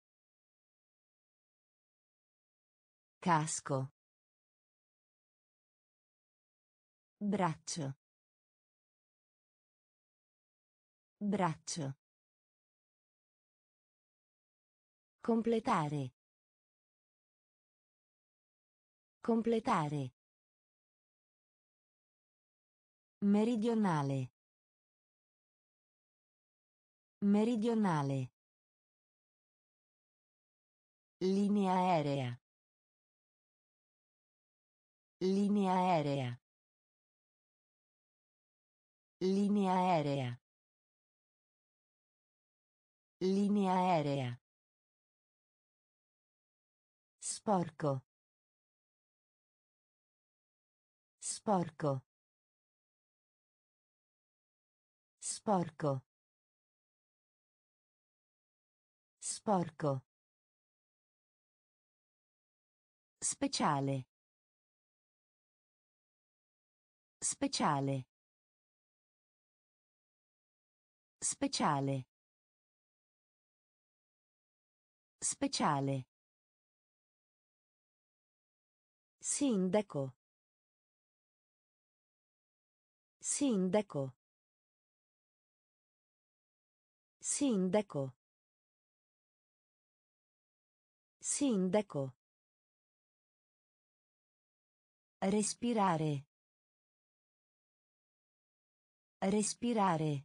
S1: Casco. Braccio. Braccio. Completare. Completare. Meridionale. Meridionale. Linea aerea. Linea aerea. Linea aerea. Linea aerea. Sporco. Sporco. Sporco. Sporco. Speciale. Speciale. Speciale. Speciale. Sindaco. Sindaco. Sindaco. Sindaco. Respirare. Respirare.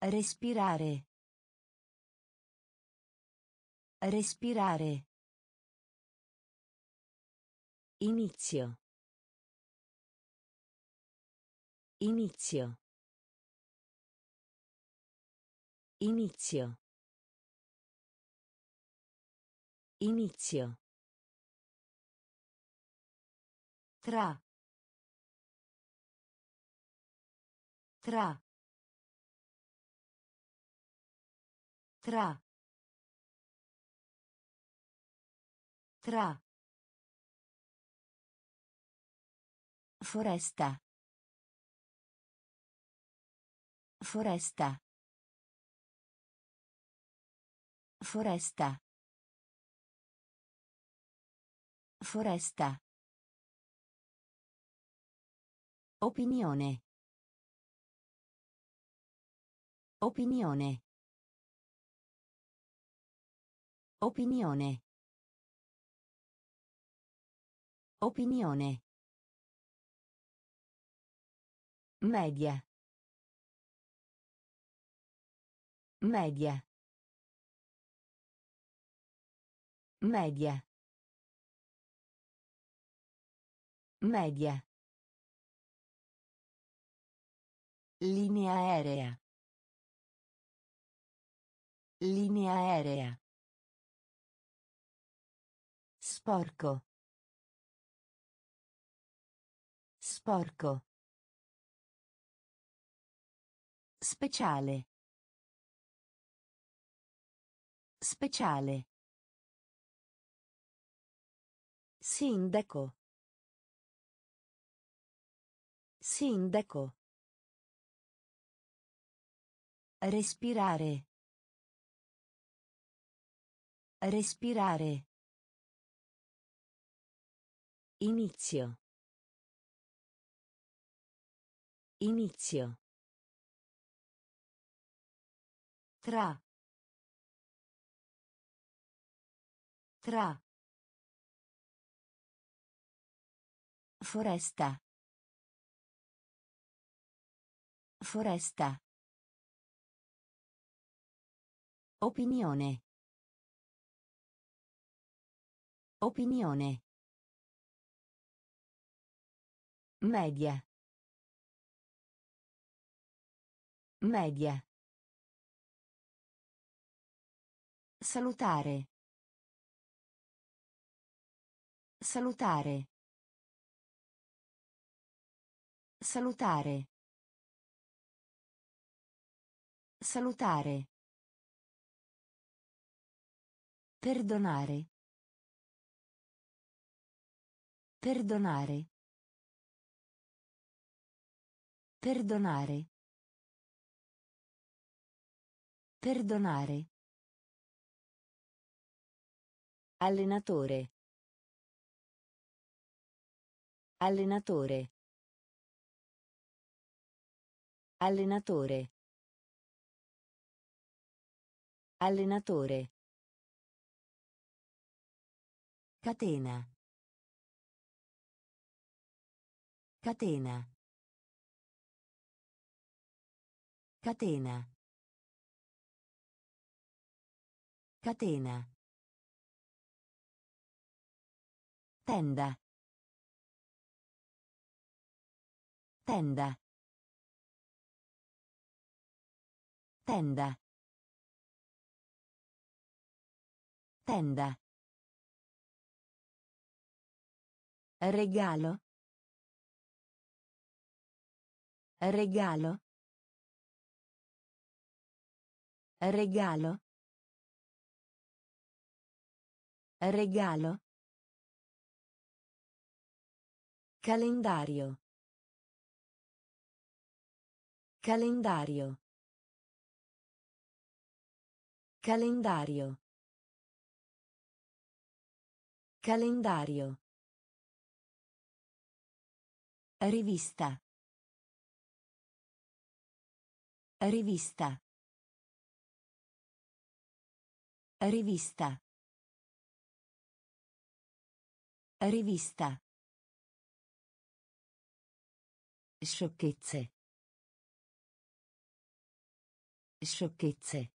S1: Respirare. Respirare. Inizio. Inizio. Inizio. Inizio. Tra. Tra. Tra. Tra. Foresta. Foresta. Foresta. Foresta. Opinione. Opinione. Opinione. Opinione. Media. Media. Media. Media. Linea aerea. Linea aerea. Sporco. Sporco. Speciale. Speciale. Sindaco. Sindaco. Respirare. Respirare. Inizio. Inizio. Tra. Tra. Foresta. Foresta. Opinione. Opinione. Media. Media. Salutare. Salutare. Salutare. Salutare. Perdonare. Perdonare. Perdonare. Perdonare. Allenatore. Allenatore. Allenatore. Allenatore. Catena. Catena. Catena. Catena. Tenda. Tenda. Tenda. Tenda. Regalo. Regalo. Regalo. Regalo. Calendario. Calendario. Calendario. Calendario. Rivista. Rivista. Rivista. Rivista. Sciocchezze. Sciocchezze.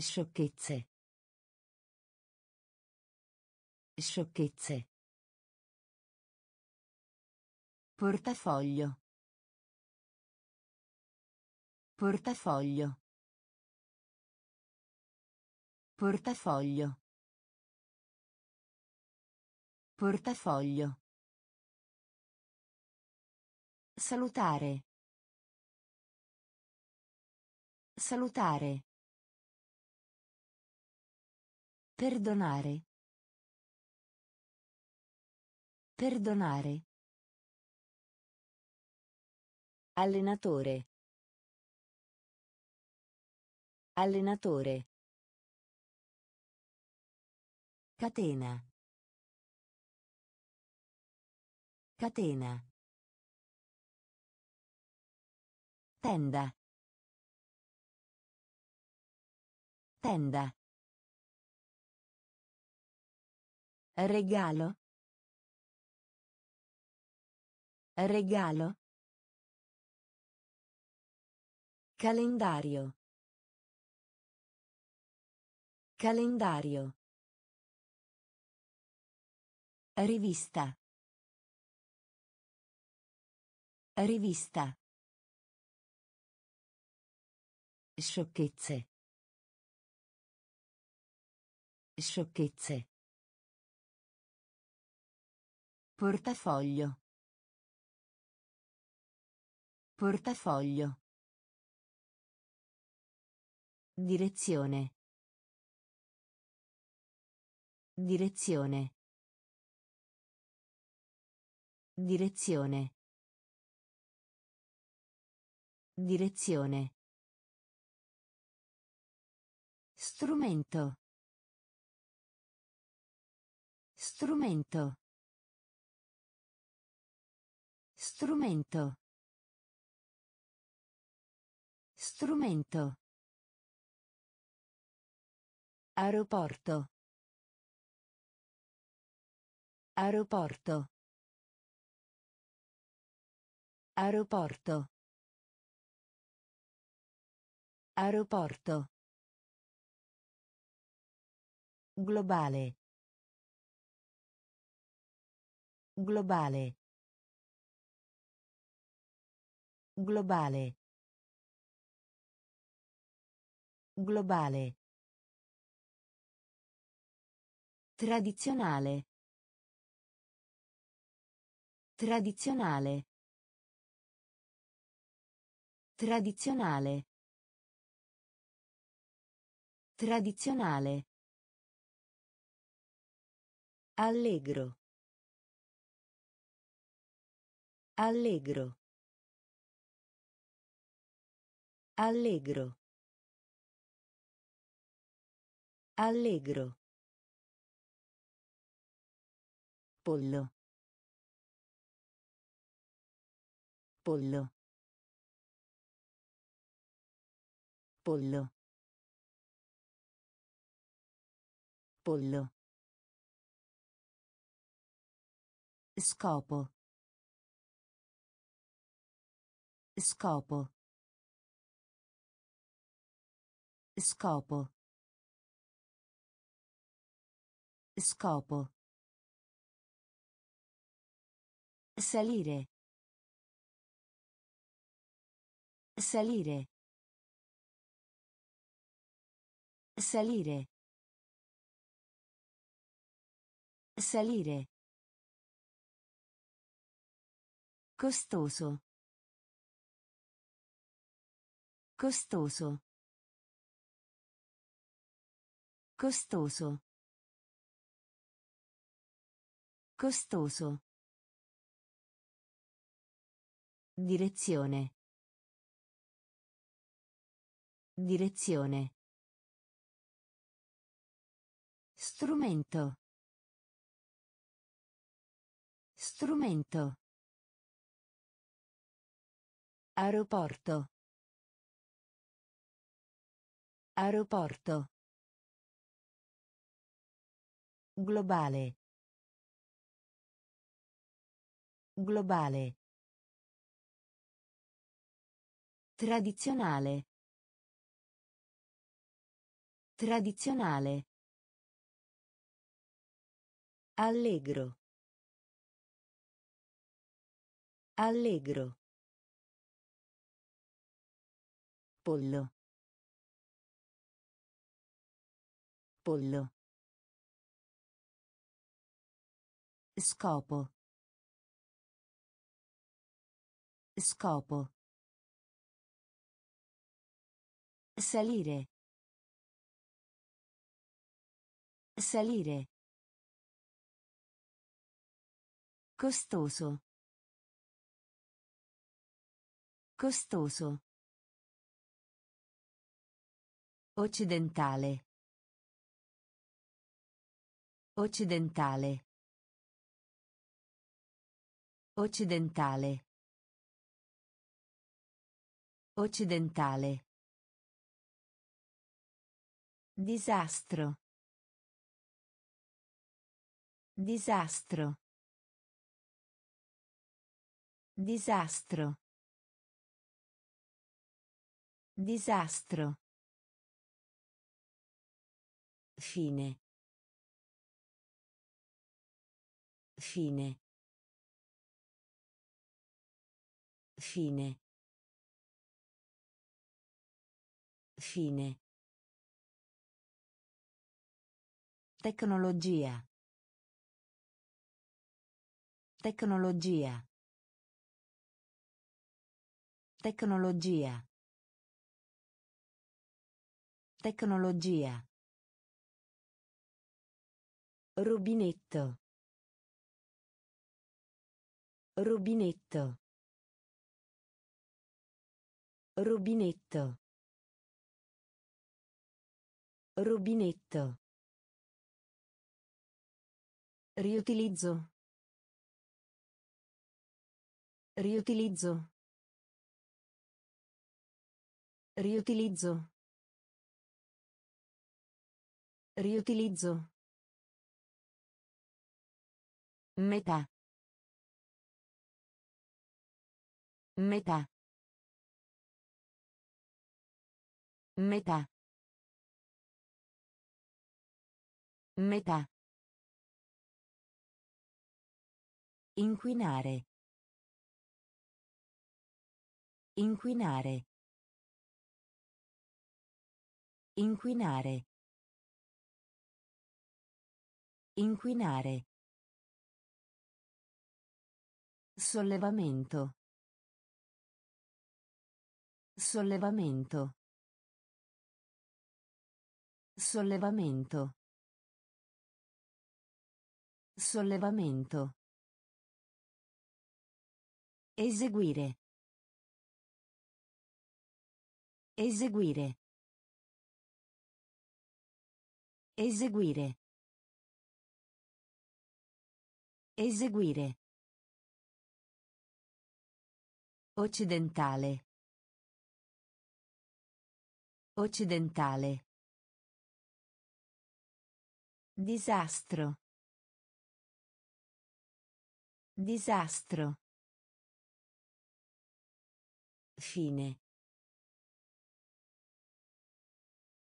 S1: Sciocchezze. Sciocchezze. Portafoglio. Portafoglio. Portafoglio. Portafoglio. Salutare. Salutare. Perdonare. Perdonare. Allenatore. Allenatore. Catena. Catena. Tenda. Tenda. Regalo. Regalo. Calendario. Calendario. Rivista. Rivista. Sciocchezze. Sciocchezze. Portafoglio. Portafoglio. Direzione. Direzione. Direzione. Direzione. Strumento. Strumento. Strumento. Strumento. Aeroporto. Aeroporto. Aeroporto. Aeroporto. Globale. Globale. Globale. Globale. Tradizionale. Tradizionale. Tradizionale. Tradizionale. Allegro. Allegro. Allegro. Allegro. Pollo. Pollo. Pollo. Pollo. Scopo. Scopo. Scopo. Scopo. Salire. Salire. Salire. Salire. Costoso. Costoso. Costoso. Costoso. Direzione. Direzione. Strumento. Strumento. Aeroporto. Aeroporto. Globale. Globale. Tradizionale. Tradizionale. Allegro. Allegro. Pollo. Pollo. Scopo. Scopo. Salire. Salire. Costoso. Costoso. Occidentale. Occidentale. Occidentale. Occidentale. Disastro. Disastro. Disastro. Disastro. Fine. Fine. Fine. Fine. Tecnologia. Tecnologia. Tecnologia. Tecnologia. Rubinetto. Rubinetto. Rubinetto. Rubinetto. Riutilizzo. Riutilizzo. Riutilizzo. Riutilizzo. Metà. Metà. Metà. Metà. Inquinare. Inquinare. Inquinare. Inquinare. Sollevamento. Sollevamento. Sollevamento. Sollevamento. Eseguire. Eseguire. Eseguire. Eseguire. Occidentale. Occidentale. Disastro. Disastro. Fine.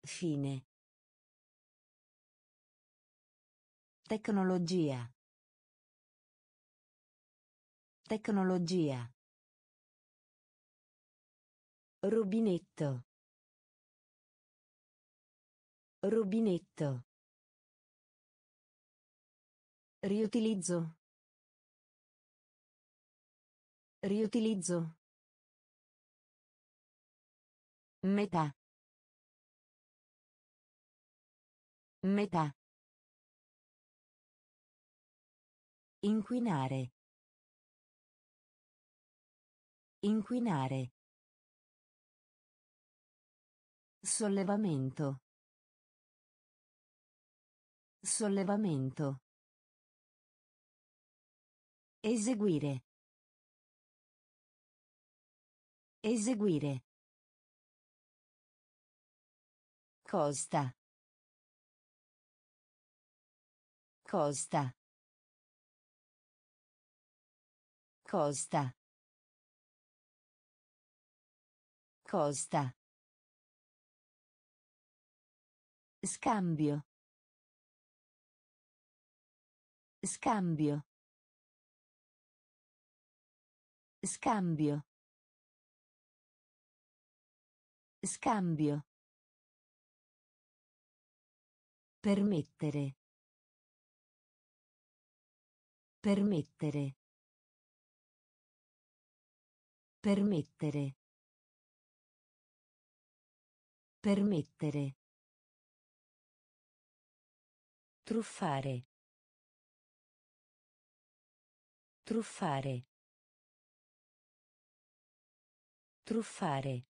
S1: Fine. Tecnologia. Tecnologia. Rubinetto. Rubinetto. Riutilizzo. Riutilizzo. Metà. Metà. Inquinare. Inquinare. Sollevamento. Sollevamento. Eseguire. Eseguire. Costa. Costa. Costa. Costa. Scambio. Scambio. Scambio. Scambio. Permettere. Permettere. Permettere. Permettere. Truffare. Truffare. Truffare.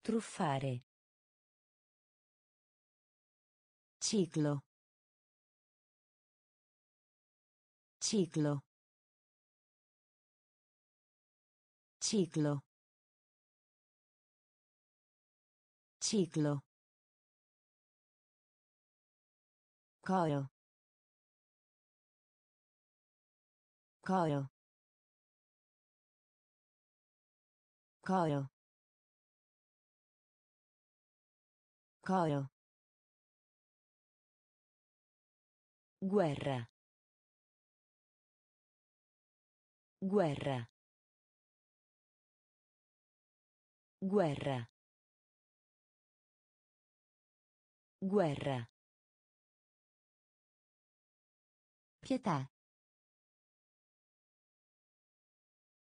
S1: Truffare. Ciclo. Ciclo. Ciclo. Ciclo. Coro. Coro. Coro. Coro. Guerra. Guerra. Guerra. Guerra. Pietà.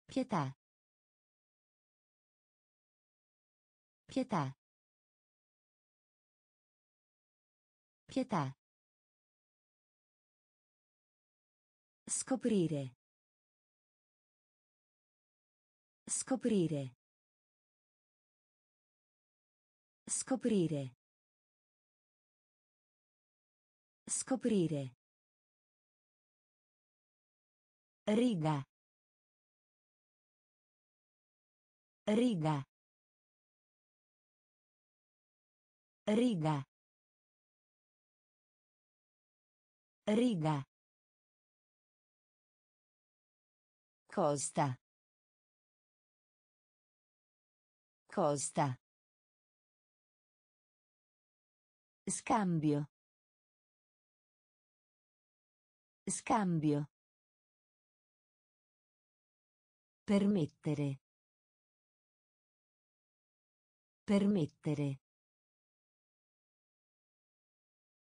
S1: Pietà. Pietà. Pietà. Scoprire. Scoprire. Scoprire. Scoprire. Riga. Riga. Riga. Riga. Costa. Costa. Scambio. Scambio. Permettere. Permettere.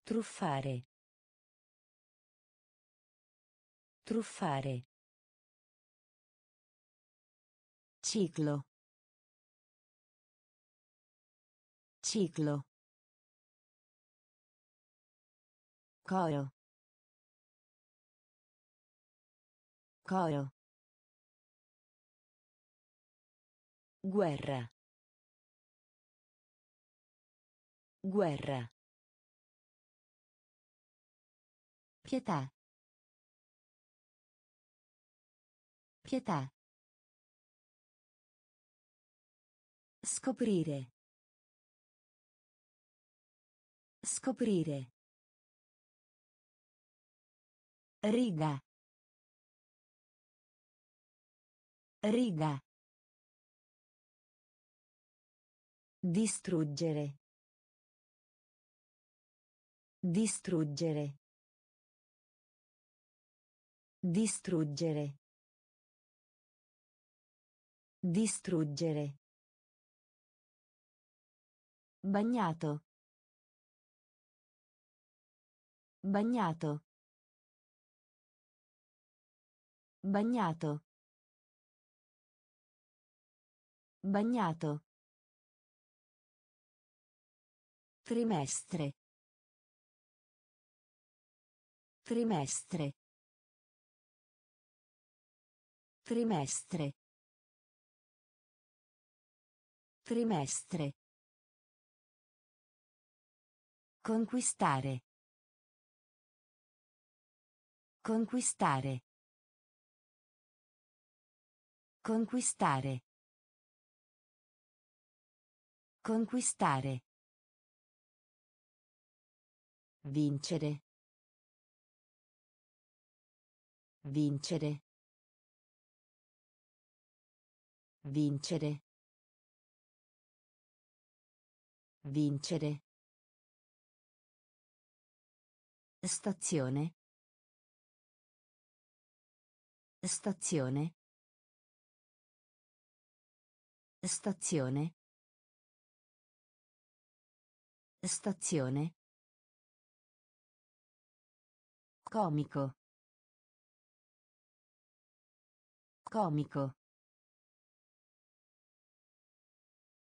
S1: Truffare. Truffare. Ciclo. Ciclo. Coro. Coro. Guerra. Guerra. Pietà. Pietà. Scoprire. Scoprire. Riga. Riga. Distruggere. Distruggere. Distruggere. Distruggere. Bagnato. Bagnato. Bagnato. Bagnato. Trimestre. Trimestre. Trimestre. Trimestre. Conquistare. Conquistare. Conquistare. Conquistare. Vincere. Vincere. Vincere. Vincere. Stazione. Stazione. Stazione. Stazione. Comico. Comico.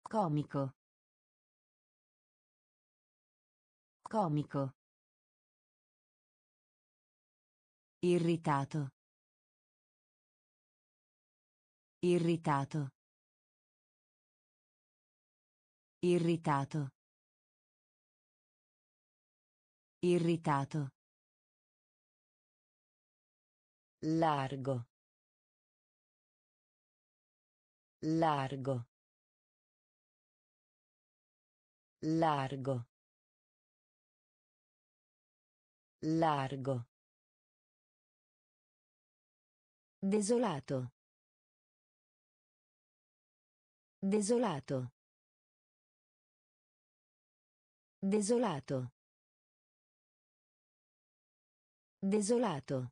S1: Comico. Comico. Irritato. Irritato. Irritato. Irritato. Largo. Largo. Largo. Largo. Desolato. Desolato. Desolato. Desolato.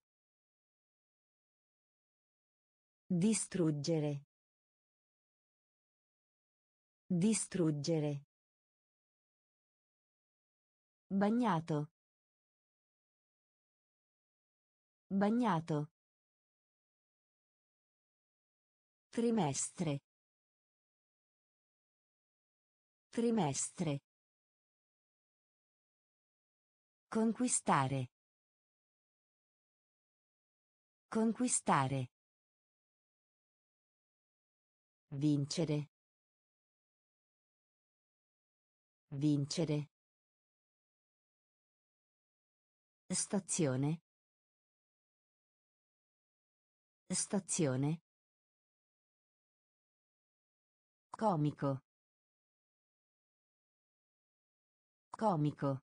S1: Distruggere. Distruggere. Bagnato. Bagnato. Trimestre. Trimestre. Conquistare. Conquistare. Vincere. Vincere. Stazione. Stazione. Comico. Comico.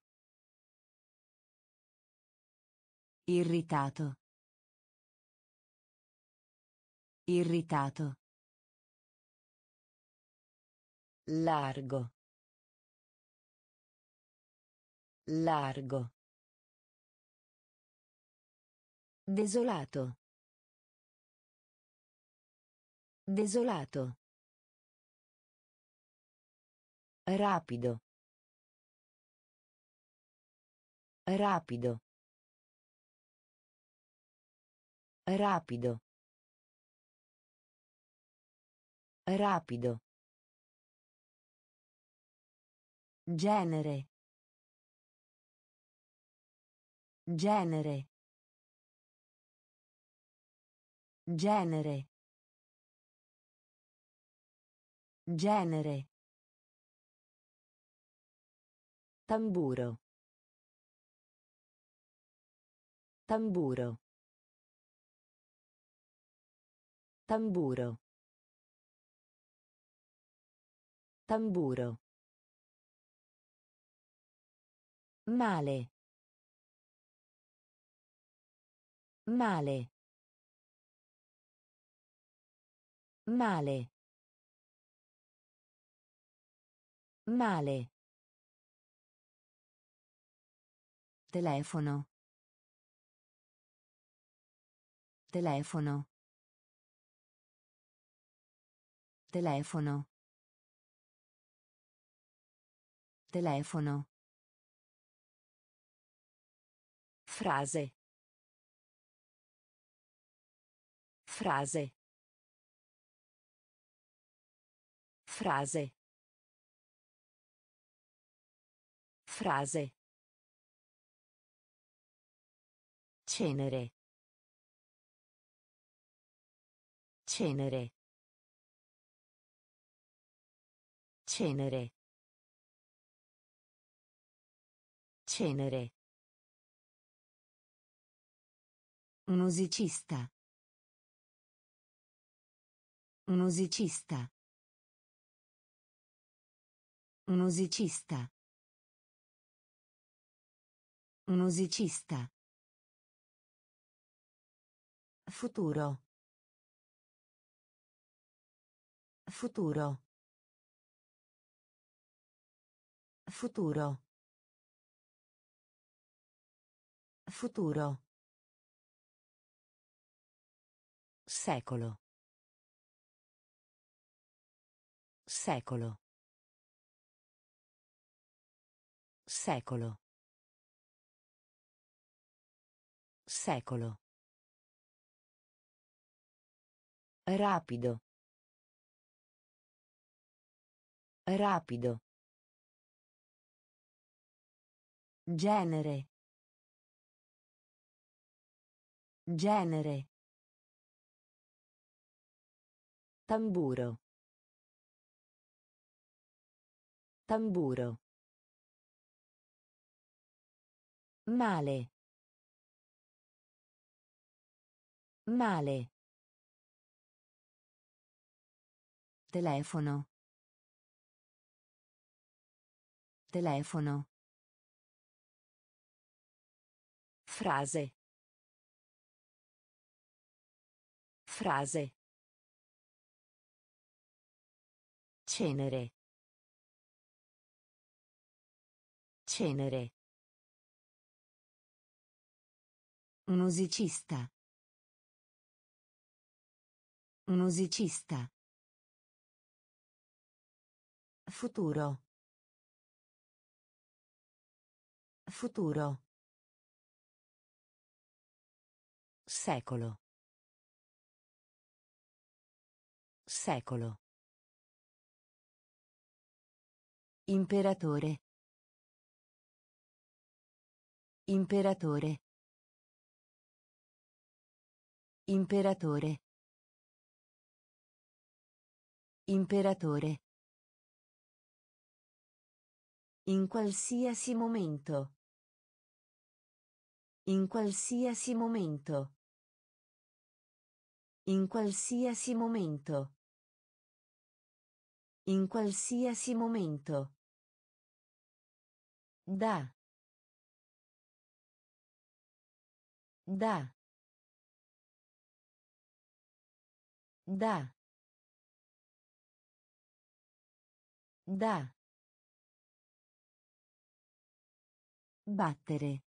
S1: Irritato. Irritato. Largo. Largo. Desolato. Desolato. Rapido. Rapido. Rapido. Rapido. Genere. Genere. Genere. Genere. Tamburo. Tamburo. Tamburo. Tamburo. Male. Male. Male. Male. Telefono. Telefono. Telefono. Telefono. Frase. Frase. Frase. Frase. Cenere. Cenere. Cenere. Cenere. Musicista. Musicista. Musicista. Musicista. Futuro. Futuro. Futuro. Futuro. Secolo. Secolo. Secolo. Secolo. Rapido. Rapido. Genere. Genere. Tamburo. Tamburo. Male. Male. Telefono. Telefono. Frase. Frase. Cenere. Cenere. Musicista. Musicista. Futuro. Futuro. Secolo. Secolo. Imperatore. Imperatore. Imperatore. Imperatore. In qualsiasi momento. In qualsiasi momento. In qualsiasi momento. In qualsiasi momento. Da. Da. Da. Da. Battere.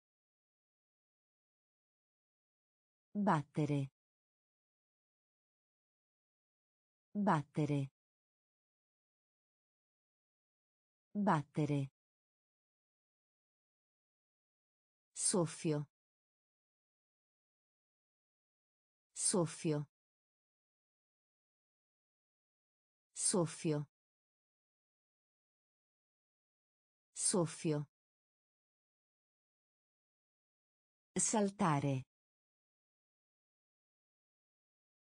S1: Battere. Battere. Battere. Soffio. Soffio. Soffio. Soffio. Saltare.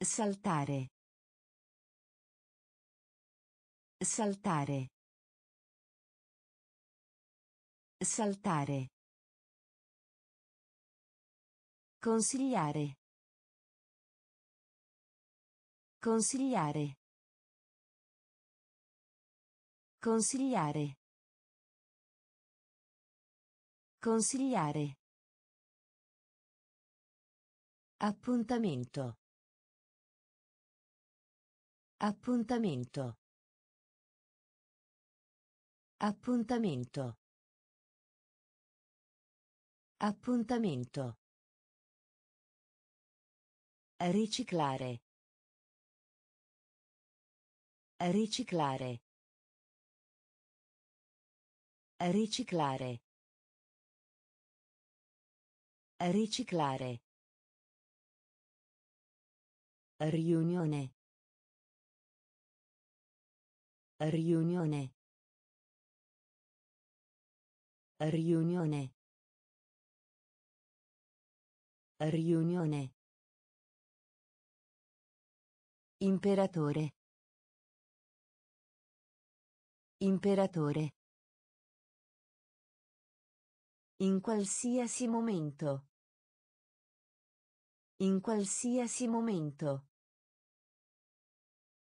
S1: Saltare. Saltare. Saltare. Consigliare. Consigliare. Consigliare. Consigliare. Appuntamento. Appuntamento. Appuntamento. Appuntamento. Riciclare. Riciclare. Riciclare. Riciclare. Riunione. Riunione. Riunione. Riunione. Imperatore. Imperatore. In qualsiasi momento. In qualsiasi momento.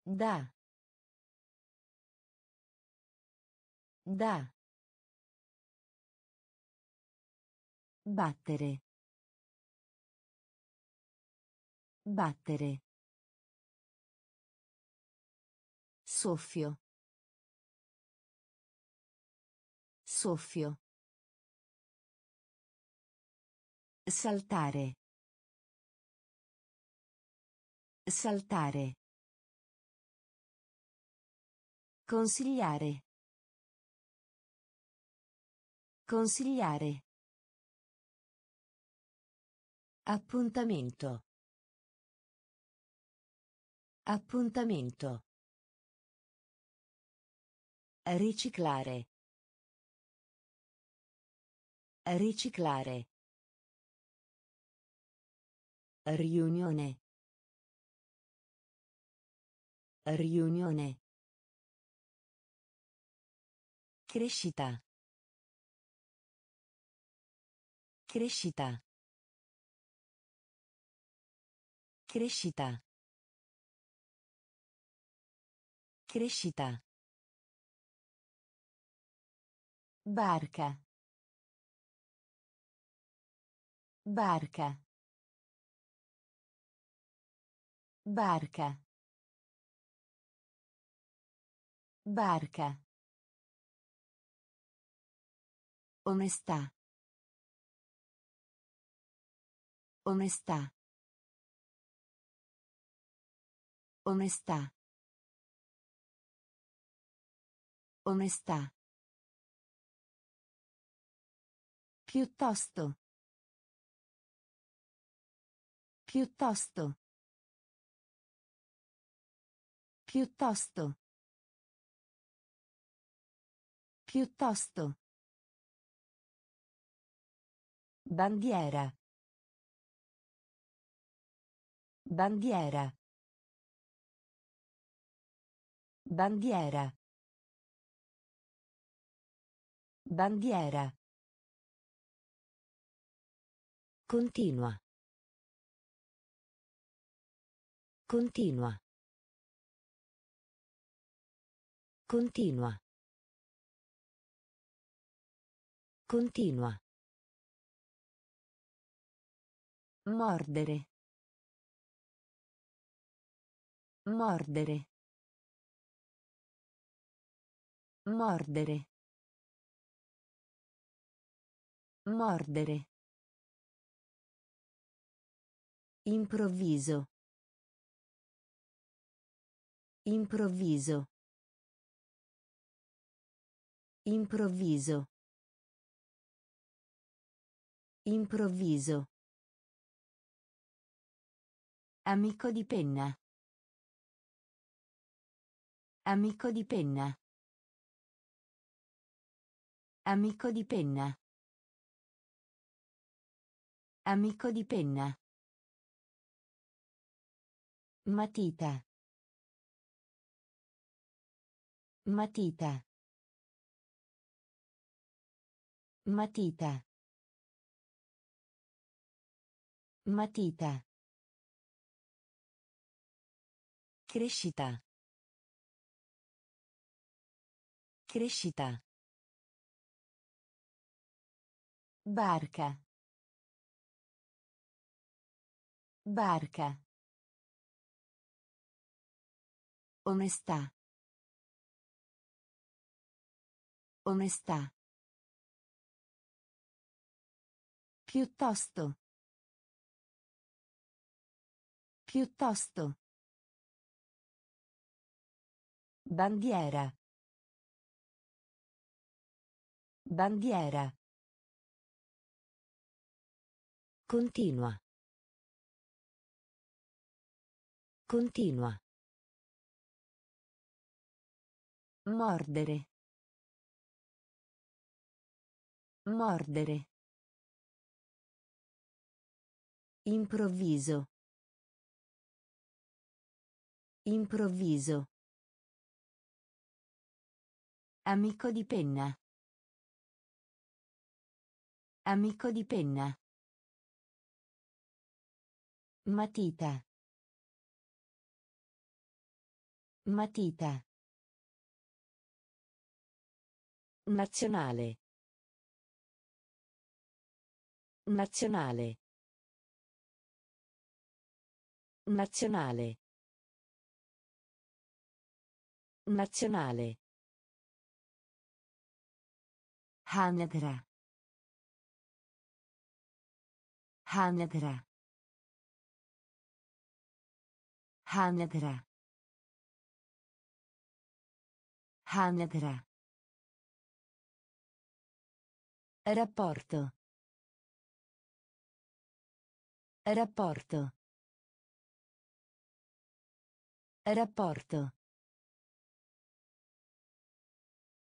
S1: Da. Da. Battere. Battere. Soffio. Soffio. Saltare. Saltare. Consigliare. Consigliare. Appuntamento. Appuntamento. Riciclare. Riciclare. Riunione. Riunione. Crescita. Crescita. Crescita. Crescita. Barca. Barca. Barca. Barca. Onestà. Onestà. Onestà. Onestà. Piuttosto. Piuttosto. Piuttosto. Piuttosto. Bandiera. Bandiera. Bandiera. Bandiera. Continua. Continua. Continua. Continua. Mordere. Mordere. Mordere. Mordere. Improvviso. Improvviso. Improvviso. Improvviso. Amico di penna. Amico di penna. Amico di penna. Amico di penna. Matita. Matita. Matita. Matita. Crescita. Crescita. Barca. Barca. Onestà. Onestà. Piuttosto. Piuttosto. Bandiera. Bandiera. Continua. Continua. Mordere. Mordere. Improvviso. Improvviso. Amico di penna. Amico di penna. Matita. Matita. Nazionale. Nazionale. Nazionale. Nazionale. Hanedra. Hanedra. Hanedra. Hanedra. Rapporto. Rapporto. Rapporto.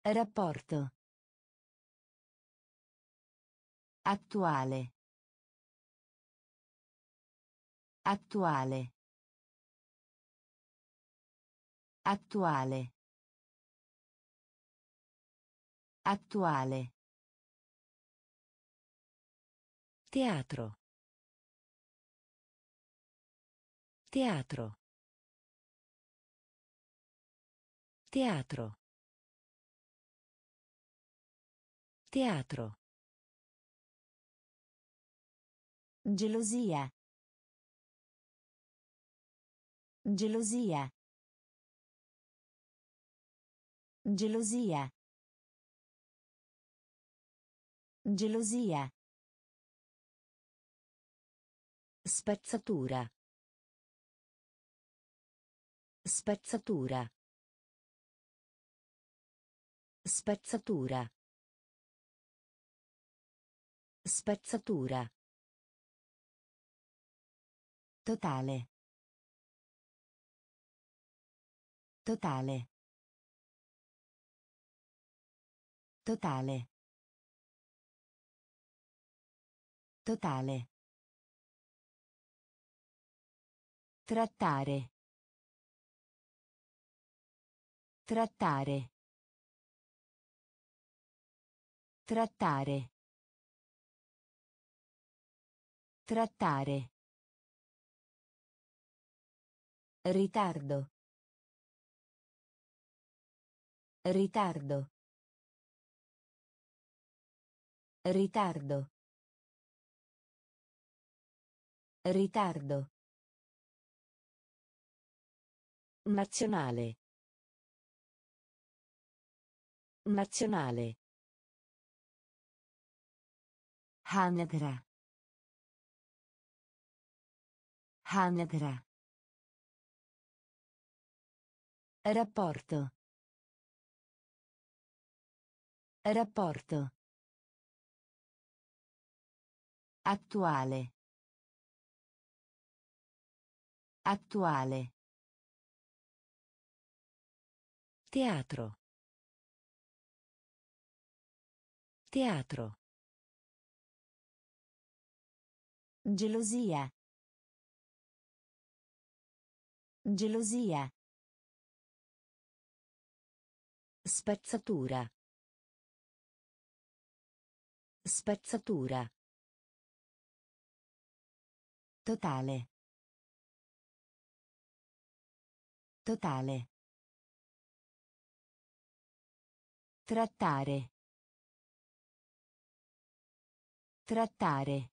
S1: Rapporto. Attuale. Attuale. Attuale. Attuale. Teatro. Teatro. Teatro. Teatro. Gelosia. Gelosia. Gelosia. Gelosia. Spezzatura. Spezzatura. Spezzatura. Spezzatura. Totale. Totale. Totale. Totale. Trattare. Trattare. Trattare. Trattare. Ritardo. Ritardo. Ritardo. Ritardo. Nazionale. Nazionale. Hanedra. Hanedra. Rapporto. Rapporto. Attuale. Attuale. Teatro. Teatro. Gelosia. Gelosia. Spezzatura. Spezzatura. Totale. Totale. Trattare. Trattare.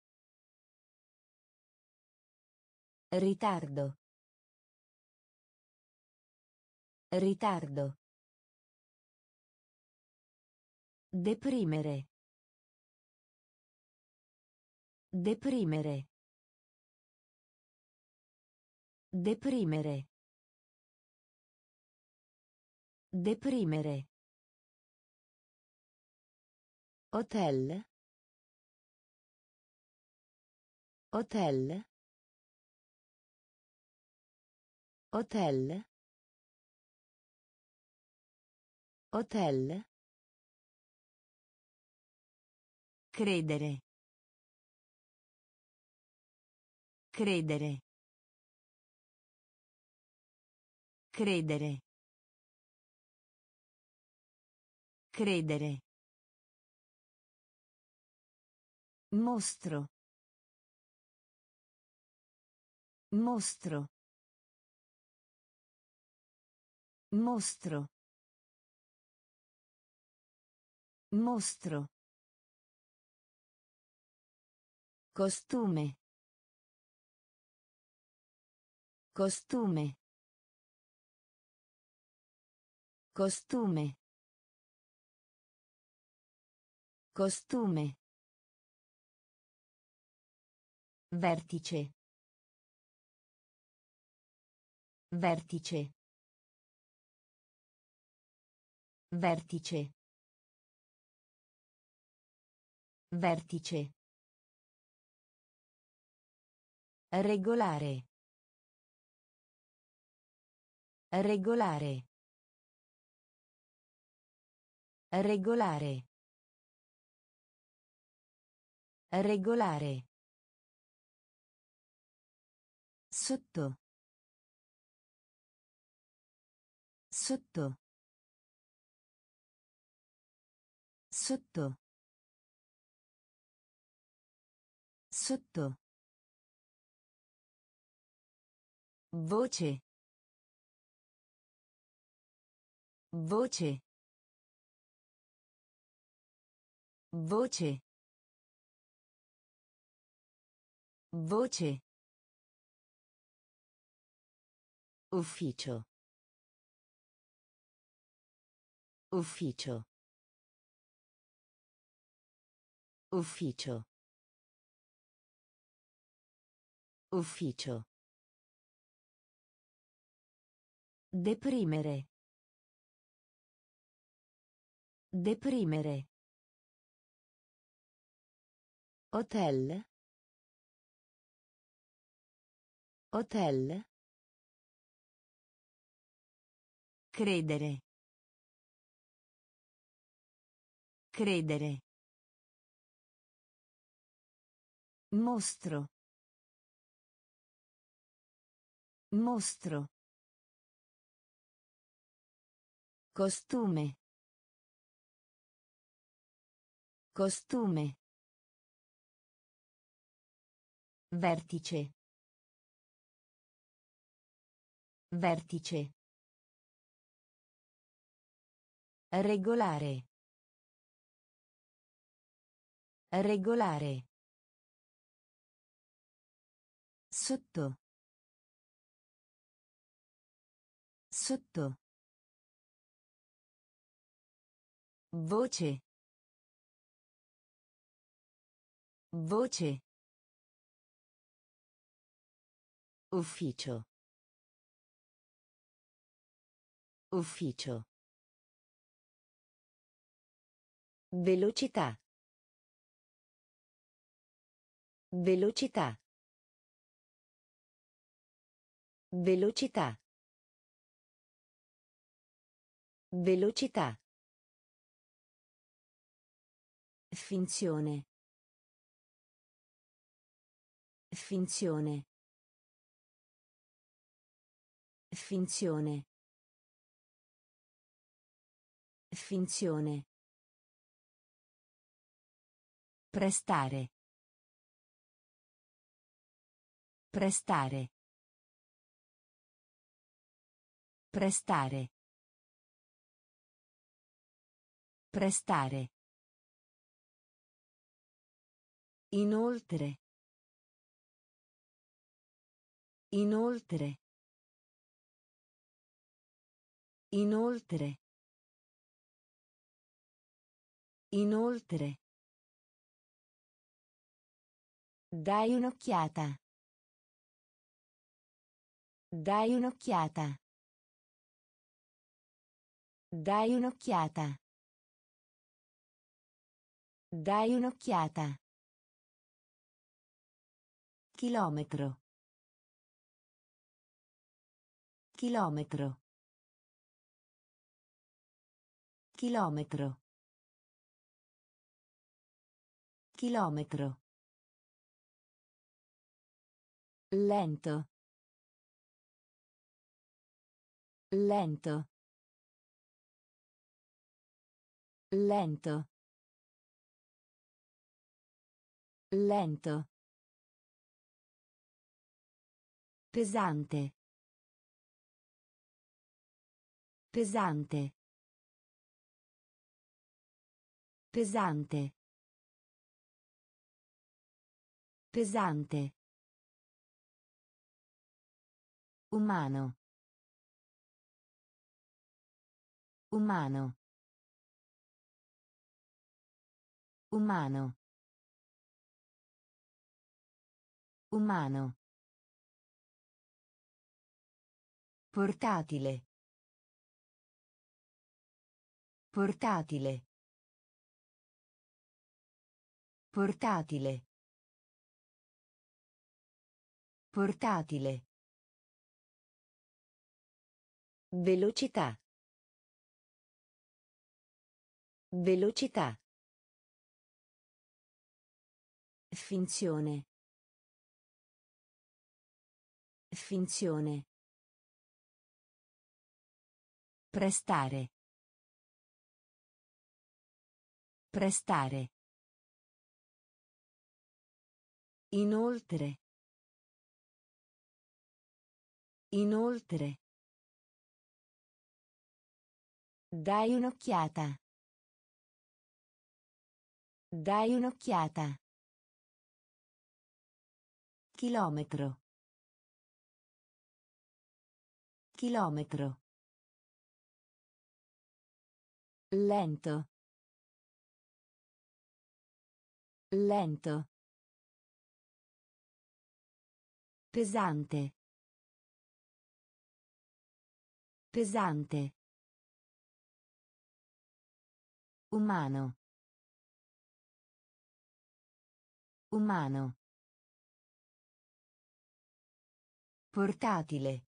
S1: Ritardo. Ritardo. Deprimere. Deprimere. Deprimere. Deprimere. Hotel. Hotel. Hotel. Hotel. Credere. Credere. Credere. Credere. Mostro. Mostro. Mostro. Mostro. Costume. Costume. Costume. Costume. Vertice. Vertice. Vertice. Vertice. Regolare. Regolare. Regolare. Regolare. Sotto. Sotto. Sotto. Sotto. Voce. Voce. Voce. Voce. Ufficio. Ufficio. Ufficio. Ufficio. Deprimere. Deprimere. Hotel. Hotel. Credere. Credere. Mostro. Mostro. Costume. Costume. Vertice. Vertice. Regolare. Regolare. Sotto. Sotto. Voce. Voce. Ufficio. Ufficio. Velocità. Velocità. Velocità. Velocità. Finzione. Finzione. Finzione. Finzione. Prestare. Prestare. Prestare. Prestare. Inoltre. Inoltre. Inoltre. Inoltre. Dai un'occhiata. Dai un'occhiata. Dai un'occhiata. Dai un'occhiata. Chilometro. Chilometro. Chilometro. Chilometro. Lento. Lento. Lento. Lento. Pesante. Pesante. Pesante. Pesante. Umano. Umano. Umano. Umano. Portatile. Portatile. Portatile. Portatile. Velocità. Velocità. Finzione. Finzione. Prestare. Prestare. Inoltre. Inoltre. Dai un'occhiata. Dai un'occhiata. Chilometro. Chilometro. Lento. Lento. Pesante. Pesante. Umano. Umano. Portatile.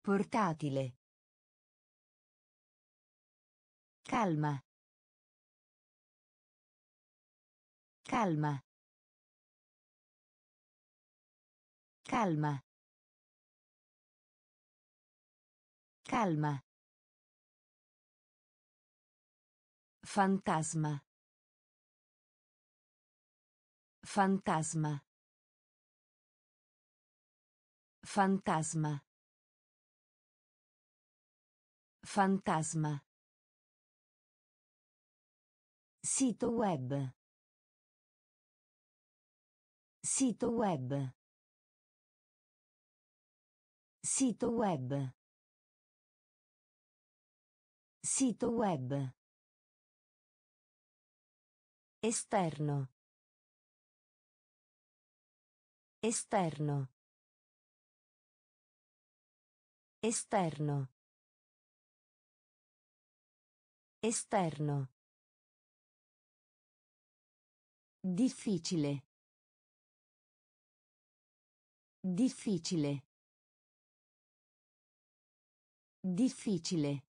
S1: Portatile. Calma. Calma. Calma. Calma. Fantasma. Fantasma. Fantasma. Fantasma. Sito web. Sito web. Sito web. Sito web. Esterno. Esterno. Esterno. Esterno. Difficile. Difficile. Difficile.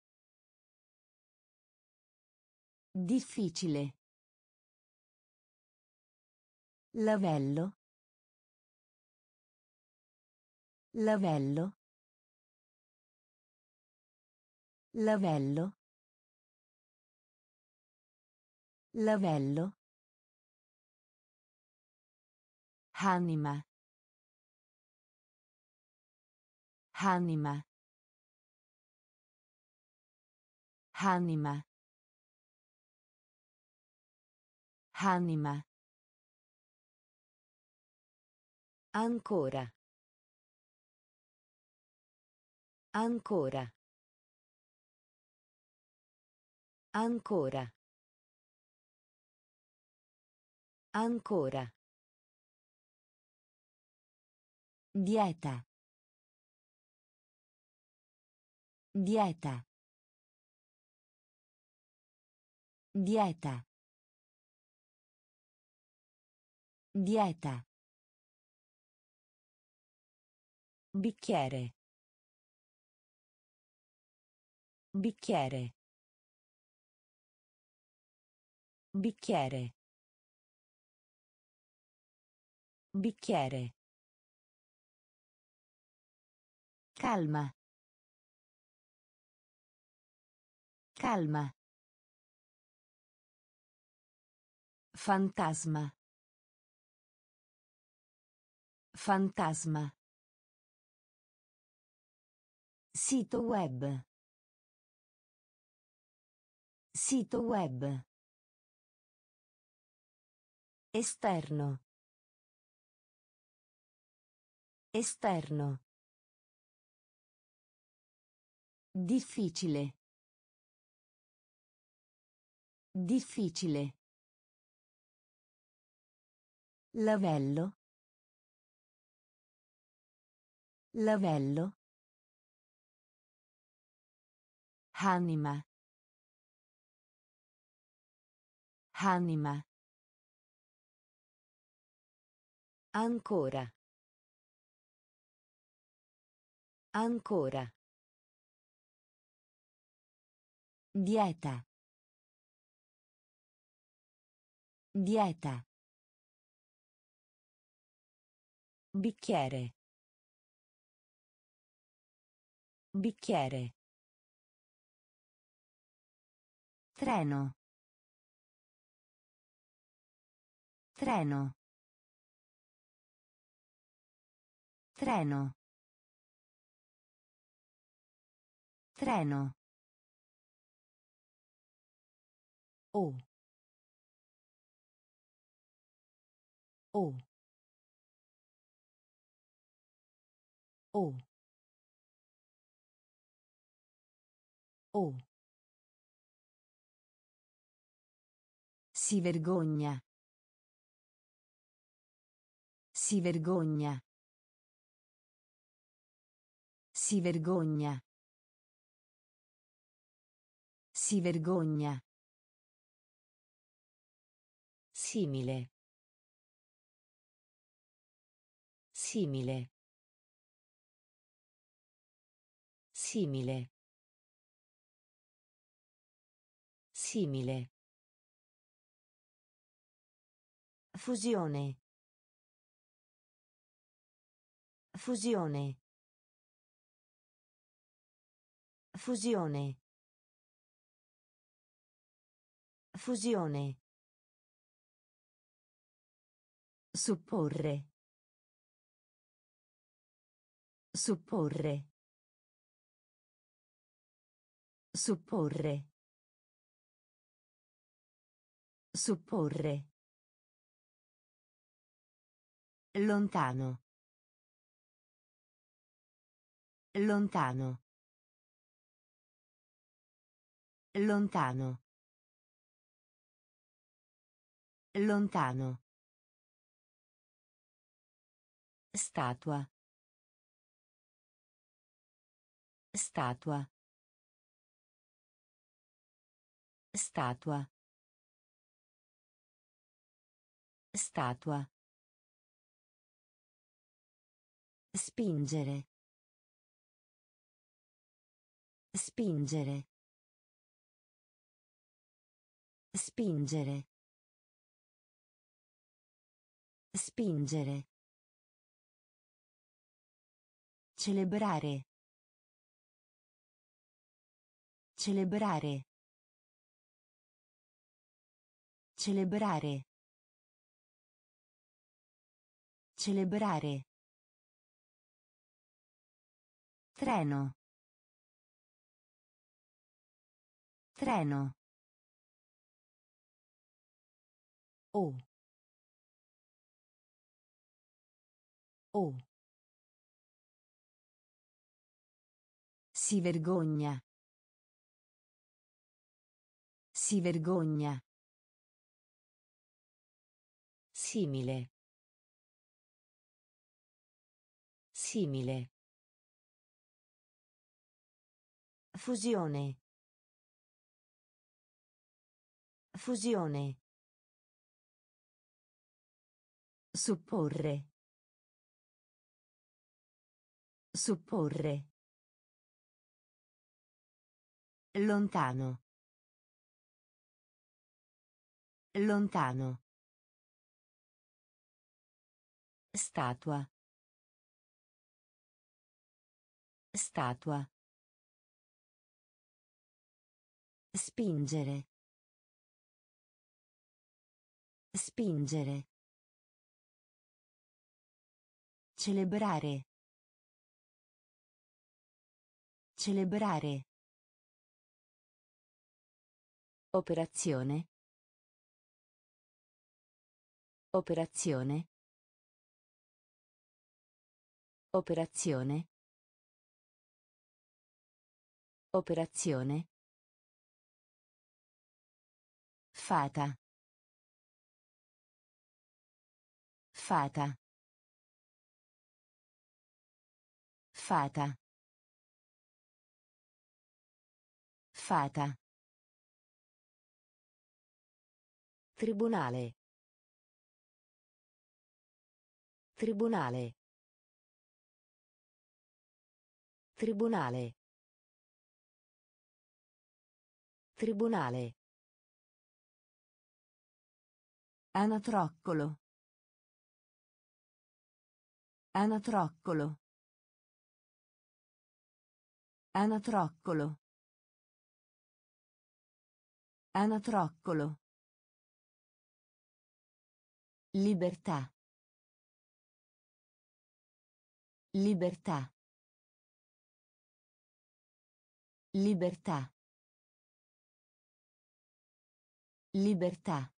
S1: Difficile. Lavello. Lavello. Lavello. Lavello. Anima. Anima. Anima. Anima. Ancora. Ancora. Ancora. Ancora. Dieta. Dieta. Dieta. Dieta. Bicchiere. Bicchiere. Bicchiere. Bicchiere. Calma. Calma. Fantasma. Fantasma. Sito web. Sito web. Esterno. Esterno. Difficile. Difficile. Lavello. Lavello. Anima. Anima. Ancora. Ancora. Dieta. Dieta. Bicchiere. Bicchiere. Treno. Treno. Treno. Treno. O. O. O. O. Si vergogna. Si vergogna. Si vergogna. Si vergogna. Simile. Simile. Simile. Simile. Fusione. Fusione. Fusione. Fusione. Supporre. Supporre. Supporre. Supporre. Lontano. Lontano. Lontano. Lontano. Statua. Statua. Statua. Statua. Spingere. Spingere. Spingere. Spingere. Celebrare. Celebrare. Celebrare. Celebrare. Treno. Treno. O. O. Si vergogna. Si vergogna. Simile. Simile. Fusione. Fusione. Supporre. Supporre. Lontano. Lontano. Statua. Statua. Spingere. Spingere. Celebrare. Celebrare. Operazione. Operazione. Operazione. Operazione. Fata. Fata. Fata. Fata. Tribunale. Tribunale. Tribunale. Tribunale. Anatroccolo. Anatroccolo. Anatroccolo. Anatroccolo. Libertà. Libertà. Libertà. Libertà.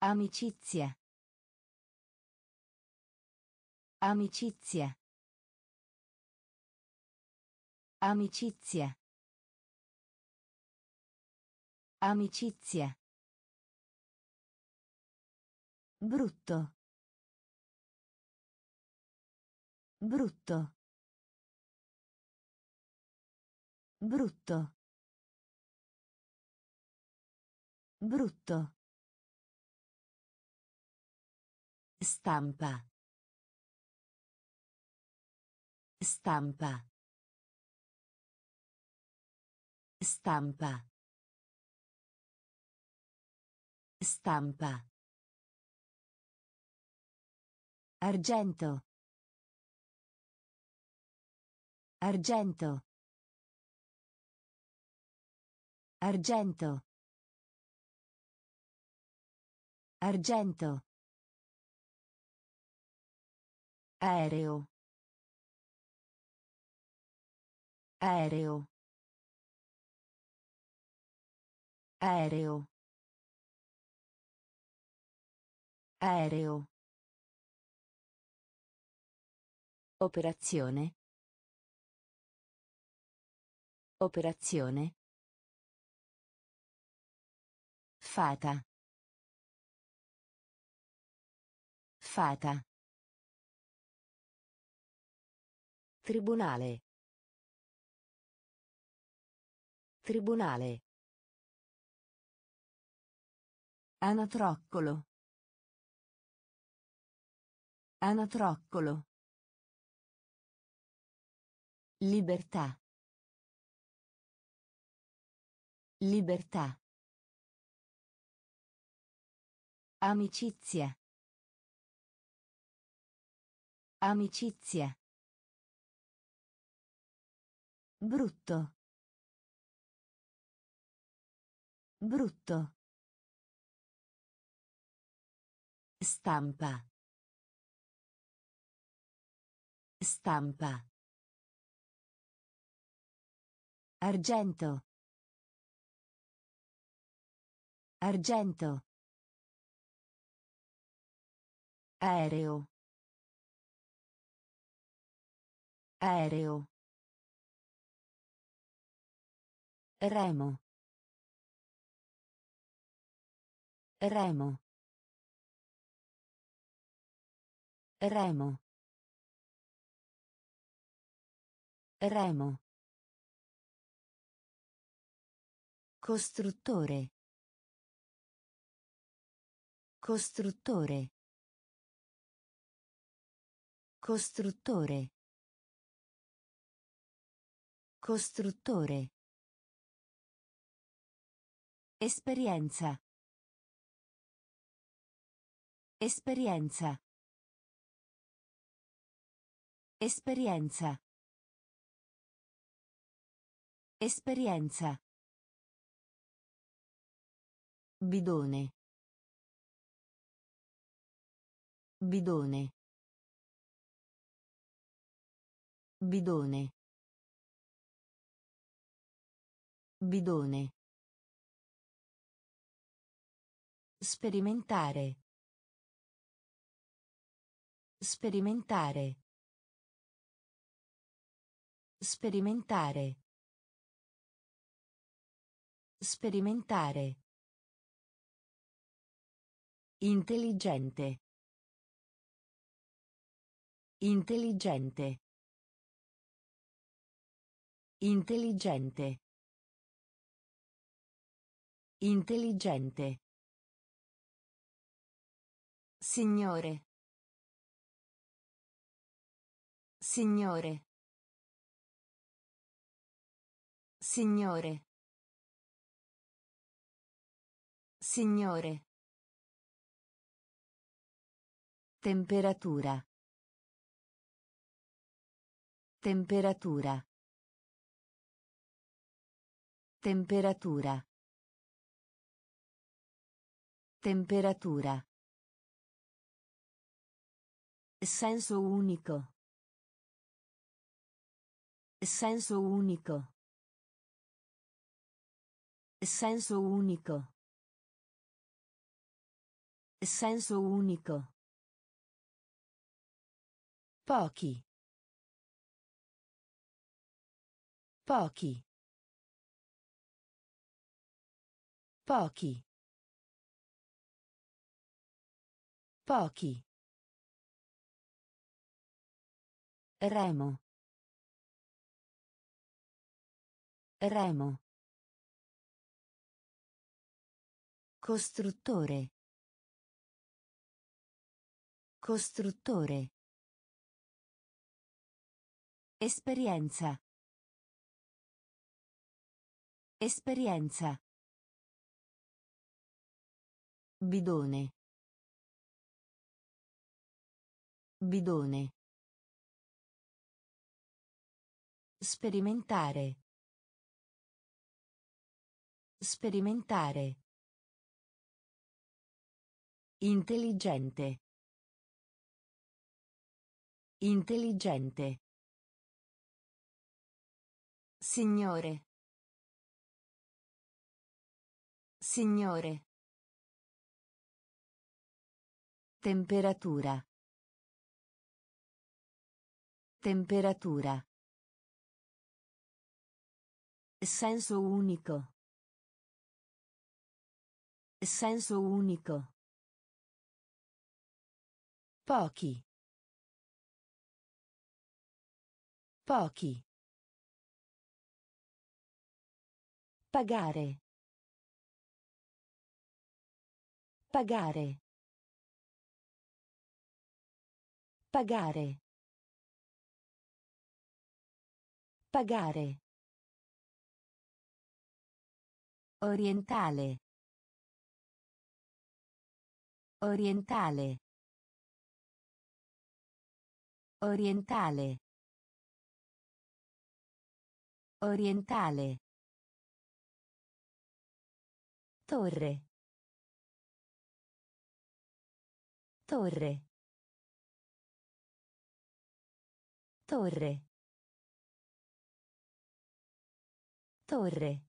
S1: Amicizia. Amicizia. Amicizia. Amicizia. Brutto. Brutto. Brutto. Brutto. Stampa. Stampa. Stampa. Stampa. Argento. Argento. Argento. Argento. Aereo. Aereo. Aereo. Aereo. Operazione. Operazione. Fata. Fata. Tribunale. Tribunale. Anatroccolo. Anatroccolo. Libertà. Libertà. Amicizia. Amicizia. Brutto. Brutto. Stampa. Stampa. Argento. Argento. Aereo. Aereo. Remo. Remo. Remo. Remo. Costruttore. Costruttore. Costruttore. Costruttore. Esperienza. Esperienza. Esperienza. Esperienza. Bidone. Bidone. Bidone. Bidone. Sperimentare. Sperimentare. Sperimentare. Sperimentare. Intelligente. Intelligente. Intelligente. Intelligente. Signore. Signore. Signore. Signore. Temperatura. Temperatura. Temperatura. Temperatura. Senso unico. Senso unico. Senso unico. Senso unico. Pochi. Pochi. Pochi. Pochi. Remo. Remo. Costruttore. Costruttore. Esperienza. Esperienza. Bidone. Bidone. Sperimentare. Sperimentare. Intelligente. Intelligente. Signore. Signore. Temperatura. Temperatura. Senso unico. Senso unico. Pochi. Pochi. Pagare. Pagare. Pagare. Pagare. Orientale. Orientale. Orientale. Orientale. Torre. Torre. Torre. Torre.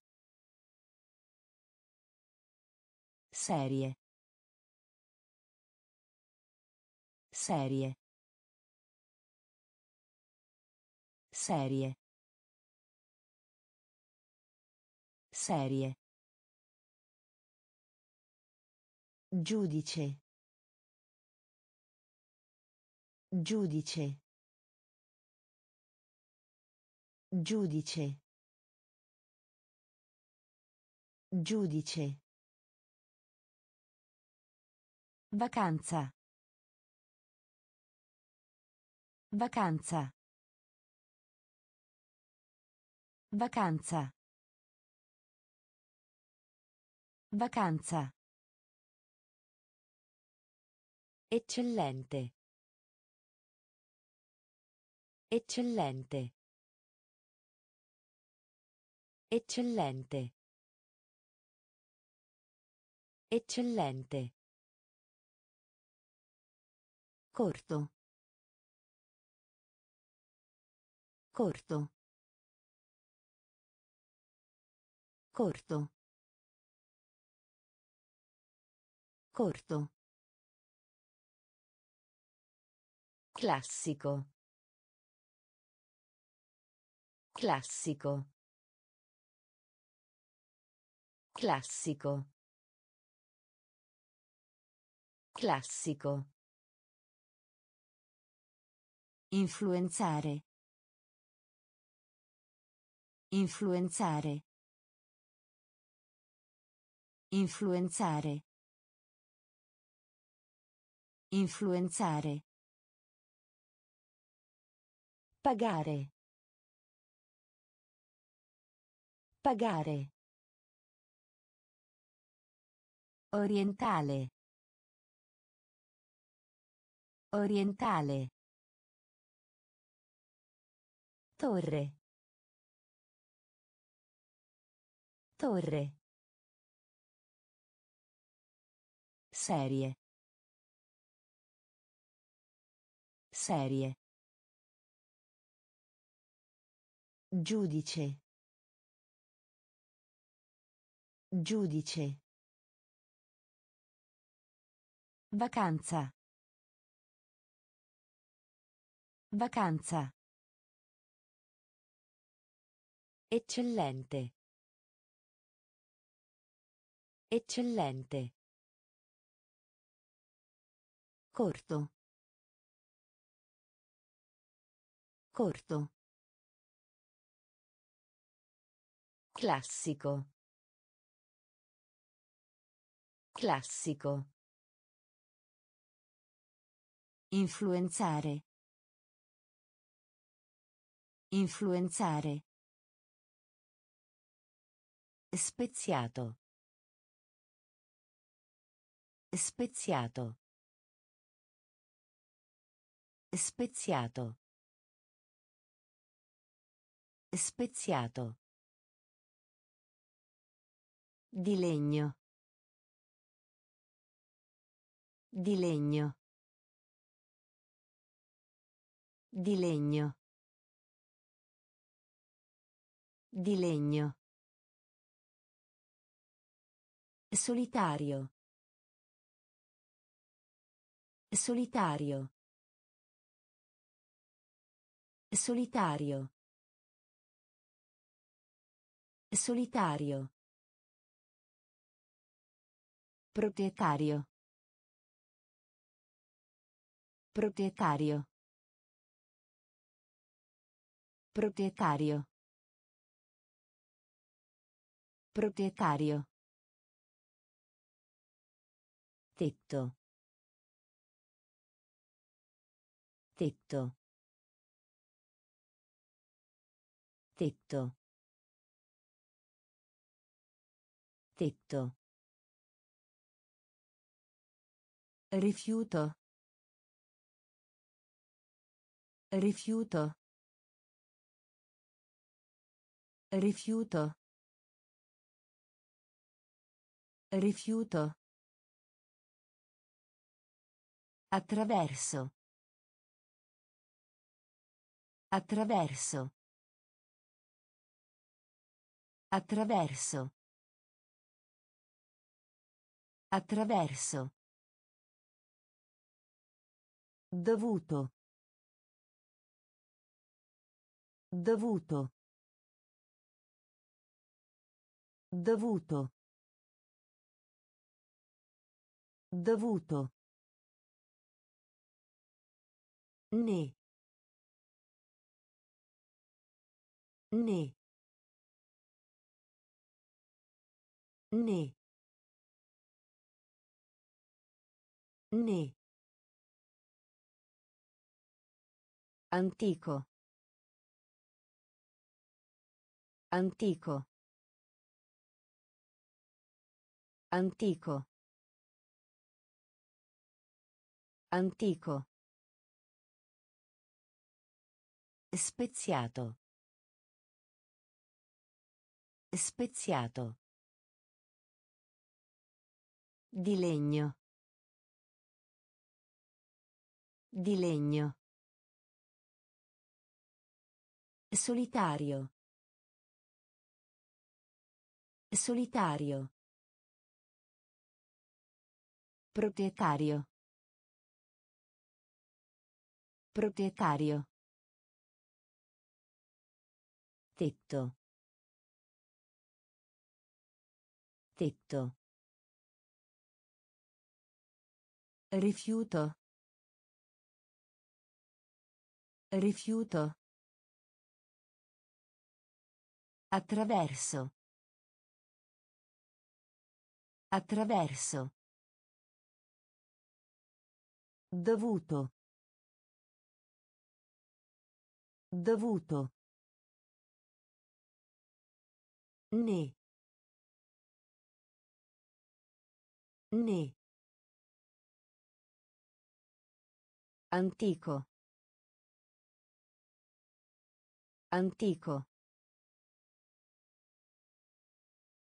S1: Serie. Serie. Serie. Serie. Giudice. Giudice. Giudice. Giudice. Vacanza. Vacanza. Vacanza. Vacanza. Eccellente. Eccellente. Eccellente. Eccellente. Corto. Corto. Corto. Corto. Classico. Classico. Classico. Classico. Influenzare. Influenzare. Influenzare. Influenzare. Pagare. Pagare. Orientale. Orientale. Torre. Torre. Serie. Serie. Giudice. Giudice. Vacanza. Vacanza. Eccellente. Eccellente. Corto. Corto. Classico. Classico. Influenzare. Influenzare. Speziato. Speziato. Speziato. Speziato. Di legno. Di legno. Di legno. Di legno. Solitario. Solitario. Solitario. Solitario. Proprietario. Proprietario. Proprietario. Proprietario. Tetto. Tetto. Tetto. Tetto. Rifiuto. Rifiuto. Rifiuto. Rifiuto. Attraverso. Attraverso. Attraverso. Attraverso. Dovuto. Dovuto. Dovuto. Dovuto. Né. Né. Né. Né. Antico. Antico. Antico. Antico. Speziato. Speziato. Di legno. Di legno. Solitario. Solitario. Proprietario. Proprietario. Tetto. Tetto. Rifiuto. Rifiuto. Attraverso. Attraverso. Dovuto. Dovuto. Né. Né. Antico. Antico.